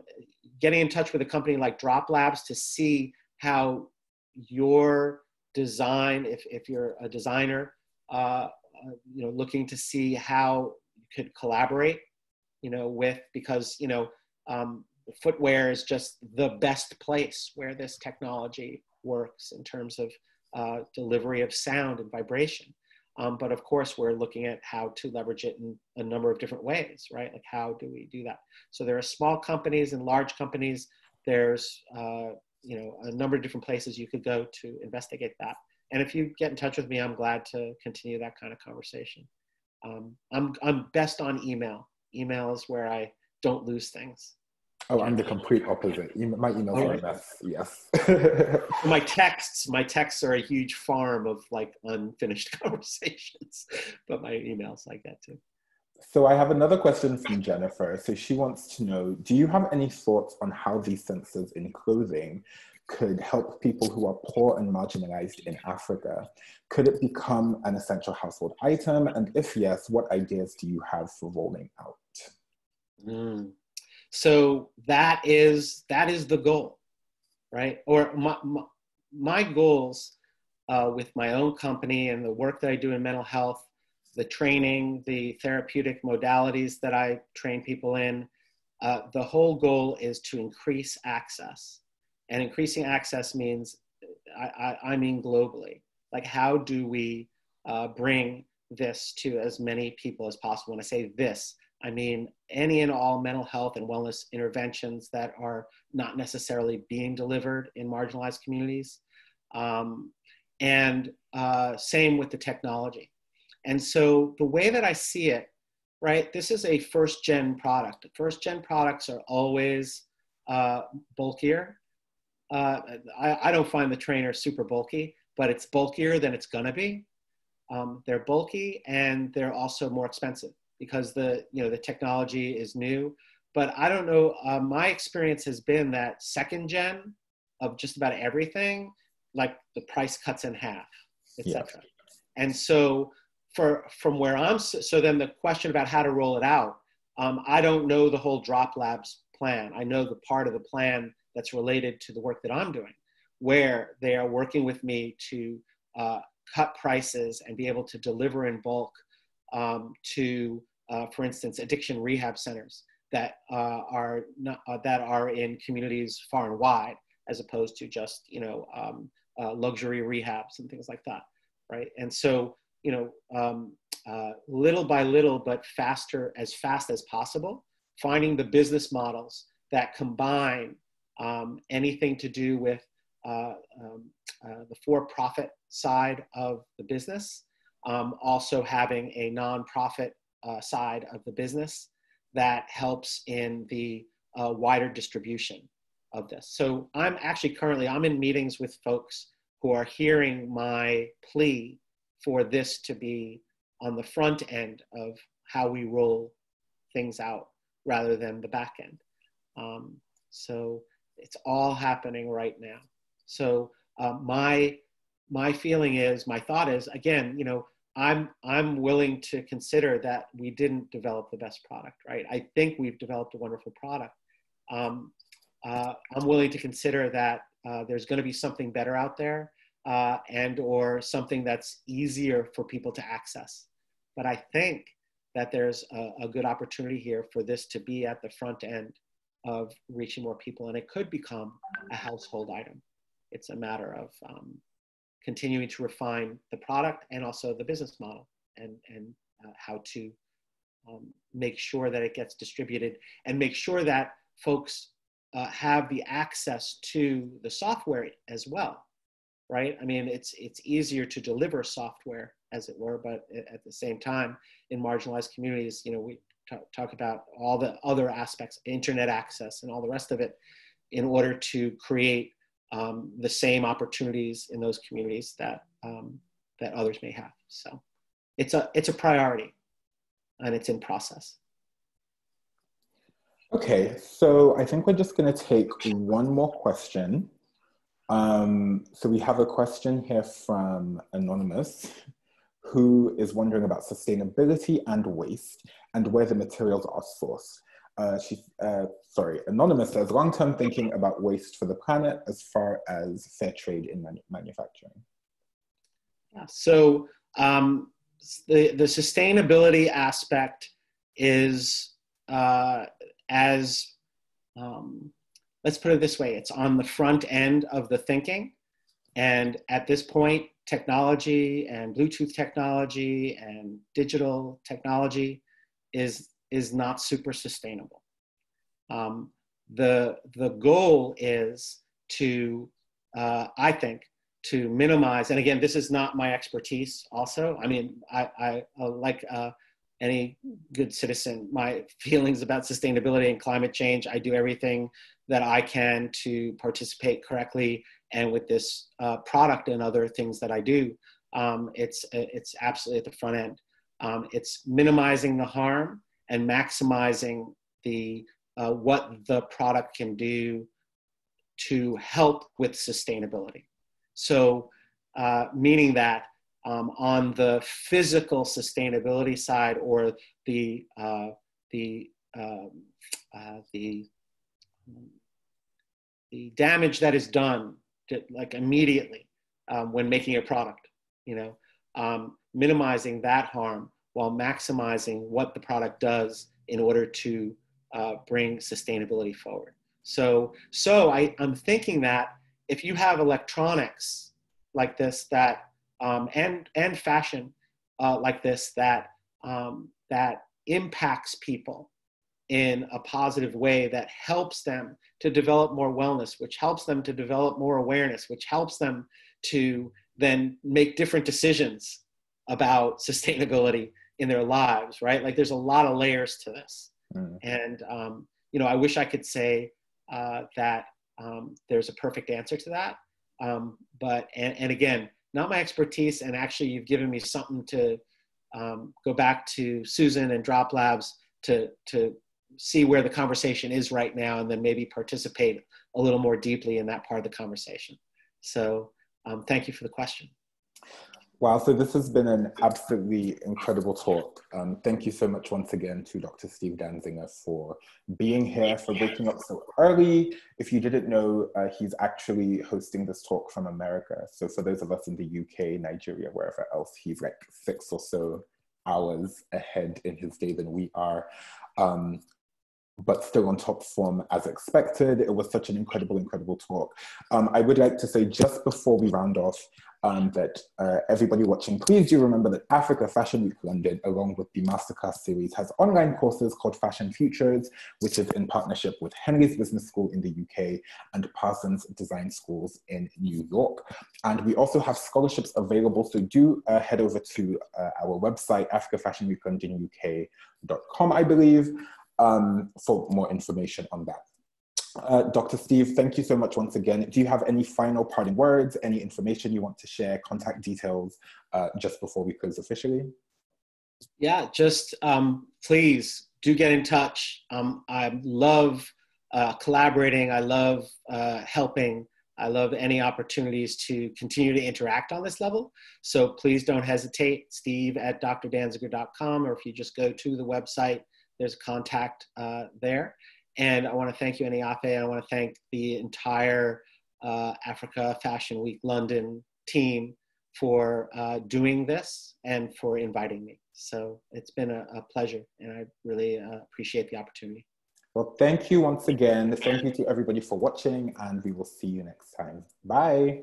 getting in touch with a company like Drop Labs to see how your design, if, if you're a designer, uh, uh, you know, looking to see how you could collaborate, you know, with, because, you know, um, footwear is just the best place where this technology works in terms of uh, delivery of sound and vibration. Um, but of course, we're looking at how to leverage it in a number of different ways, right? Like how do we do that? So there are small companies and large companies. There's uh, you know a number of different places you could go to investigate that. And if you get in touch with me, I'm glad to continue that kind of conversation. Um, I'm I'm best on email. Email is where I don't lose things. Oh, I'm the complete opposite. My emails are a mess. Yes. *laughs* my texts, my texts are a huge farm of like unfinished *laughs* conversations, but my emails I get to. So I have another question from Jennifer. So she wants to know, do you have any thoughts on how these sensors in clothing could help people who are poor and marginalized in Africa? Could it become an essential household item? And if yes, what ideas do you have for rolling out? Mm so that is that is the goal right? Or my, my, my goals uh, with my own company and the work that i do in mental health the training the therapeutic modalities that i train people in uh, the whole goal is to increase access. And increasing access means i, I, I mean globally. Like how do we uh, bring this to as many people as possible? When i say this I mean, any and all mental health and wellness interventions that are not necessarily being delivered in marginalized communities. Um, and uh, same with the technology. And so the way that I see it, right, this is a first gen product. First gen products are always uh, bulkier. Uh, I, I, don't find the trainer super bulky, but it's bulkier than it's gonna be. Um, they're bulky and they're also more expensive because the you know the technology is new. But I don't know. Uh, my experience has been that second gen of just about everything, like the price cuts in half, etc. Yeah. And so for from where I'm so then the question about how to roll it out, um, I don't know the whole Drop Labs plan. I know the part of the plan that's related to the work that I'm doing, where they are working with me to uh, cut prices and be able to deliver in bulk um, to, uh, for instance, addiction rehab centers that uh, are not, uh, that are in communities far and wide, as opposed to just you know um, uh, luxury rehabs and things like that, right? And so you know, um, uh, little by little, but faster, as fast as possible, finding the business models that combine um, anything to do with uh, um, the for-profit side of the business um, also having a nonprofit uh, side of the business that helps in the uh, wider distribution of this. So I'm actually currently, I'm in meetings with folks who are hearing my plea for this to be on the front end of how we roll things out rather than the back end. Um, so it's all happening right now. So uh, my my feeling is, my thought is, again, you know, I'm I'm willing to consider that we didn't develop the best product, right? I think we've developed a wonderful product. Um, uh, I'm willing to consider that uh, there's going to be something better out there, uh, and or something that's easier for people to access. But I think that there's a, a good opportunity here for this to be at the front end of reaching more people, and it could become a household item. It's a matter of um, continuing to refine the product and also the business model and, and uh, how to um, make sure that it gets distributed and make sure that folks uh, have the access to the software as well right? I mean it's it's easier to deliver software as it were, but at the same time, in marginalized communities, you know, we talk, talk about all the other aspects, internet access and all the rest of it, in order to create um, the same opportunities in those communities that um, that others may have. So it's a it's a priority, and it's in process. Okay, so I think we're just going to take one more question. Um, so we have a question here from Anonymous, who is wondering about sustainability and waste and where the materials are sourced. Uh, she, uh, sorry, Anonymous says long-term thinking about waste for the planet as far as fair trade in manu manufacturing. Yeah, so um, the, the sustainability aspect is uh, as, um, let's put it this way, it's on the front end of the thinking. And at this point, technology and Bluetooth technology and digital technology is, is not super sustainable. Um, the, the goal is to, uh, I think, to minimize, and again, this is not my expertise also. I mean, I, I uh, like uh, any good citizen, my *laughs* feelings about sustainability and climate change, I do everything that I can to participate correctly and with this uh, product and other things that I do, um, it's, it's absolutely at the front end. Um, it's minimizing the harm and maximizing the, uh, what the product can do to help with sustainability. So, uh, meaning that um, on the physical sustainability side or the, uh, the, um, uh, the, the damage that is done to, like immediately um, when making a product, you know, um, minimizing that harm while maximizing what the product does in order to uh, bring sustainability forward. So, so I, I'm thinking that if you have electronics like this that um, and and fashion uh, like this that um, that impacts people in a positive way that helps them to develop more wellness, which helps them to develop more awareness, which helps them to then make different decisions about sustainability in their lives, right? Like there's a lot of layers to this. Mm. And, um, you know, I wish I could say uh, that um, there's a perfect answer to that. Um, but, and, and again, not my expertise. And actually, you've given me something to um, go back to Susan and Drop Labs to, to see where the conversation is right now and then maybe participate a little more deeply in that part of the conversation. So um, thank you for the question. Wow, so this has been an absolutely incredible talk. Um, thank you so much once again to Dr. Steve Dansiger for being here, for waking up so early. If you didn't know, uh, he's actually hosting this talk from America. So for those of us in the UK, Nigeria, wherever else, he's like six or so hours ahead in his day than we are. Um, but still on top form as expected. It was such an incredible, incredible talk. Um, I would like to say just before we round off um, that uh, everybody watching, please do remember that Africa Fashion Week London, along with the Masterclass series, has online courses called Fashion Futures, which is in partnership with Henley's Business School in the UK and Parsons Design Schools in New York. And we also have scholarships available, so do uh, head over to uh, our website, africafashionweeklondonuk.com, I believe um, for more information on that. Uh, Dr. Steve, thank you so much once again. Do you have any final parting words, any information you want to share, contact details uh, just before we close officially? Yeah, just um, please do get in touch. Um, I love uh, collaborating. I love uh, helping. I love any opportunities to continue to interact on this level. So please don't hesitate, steve at drdansiger.com, or if you just go to the website, there's contact uh, there. And I want to thank you, Eniafe. I want to thank the entire uh, Africa Fashion Week London team for uh, doing this and for inviting me. So it's been a, a pleasure, and I really uh, appreciate the opportunity. Well, thank you once again. Thank you to everybody for watching, and we will see you next time. Bye.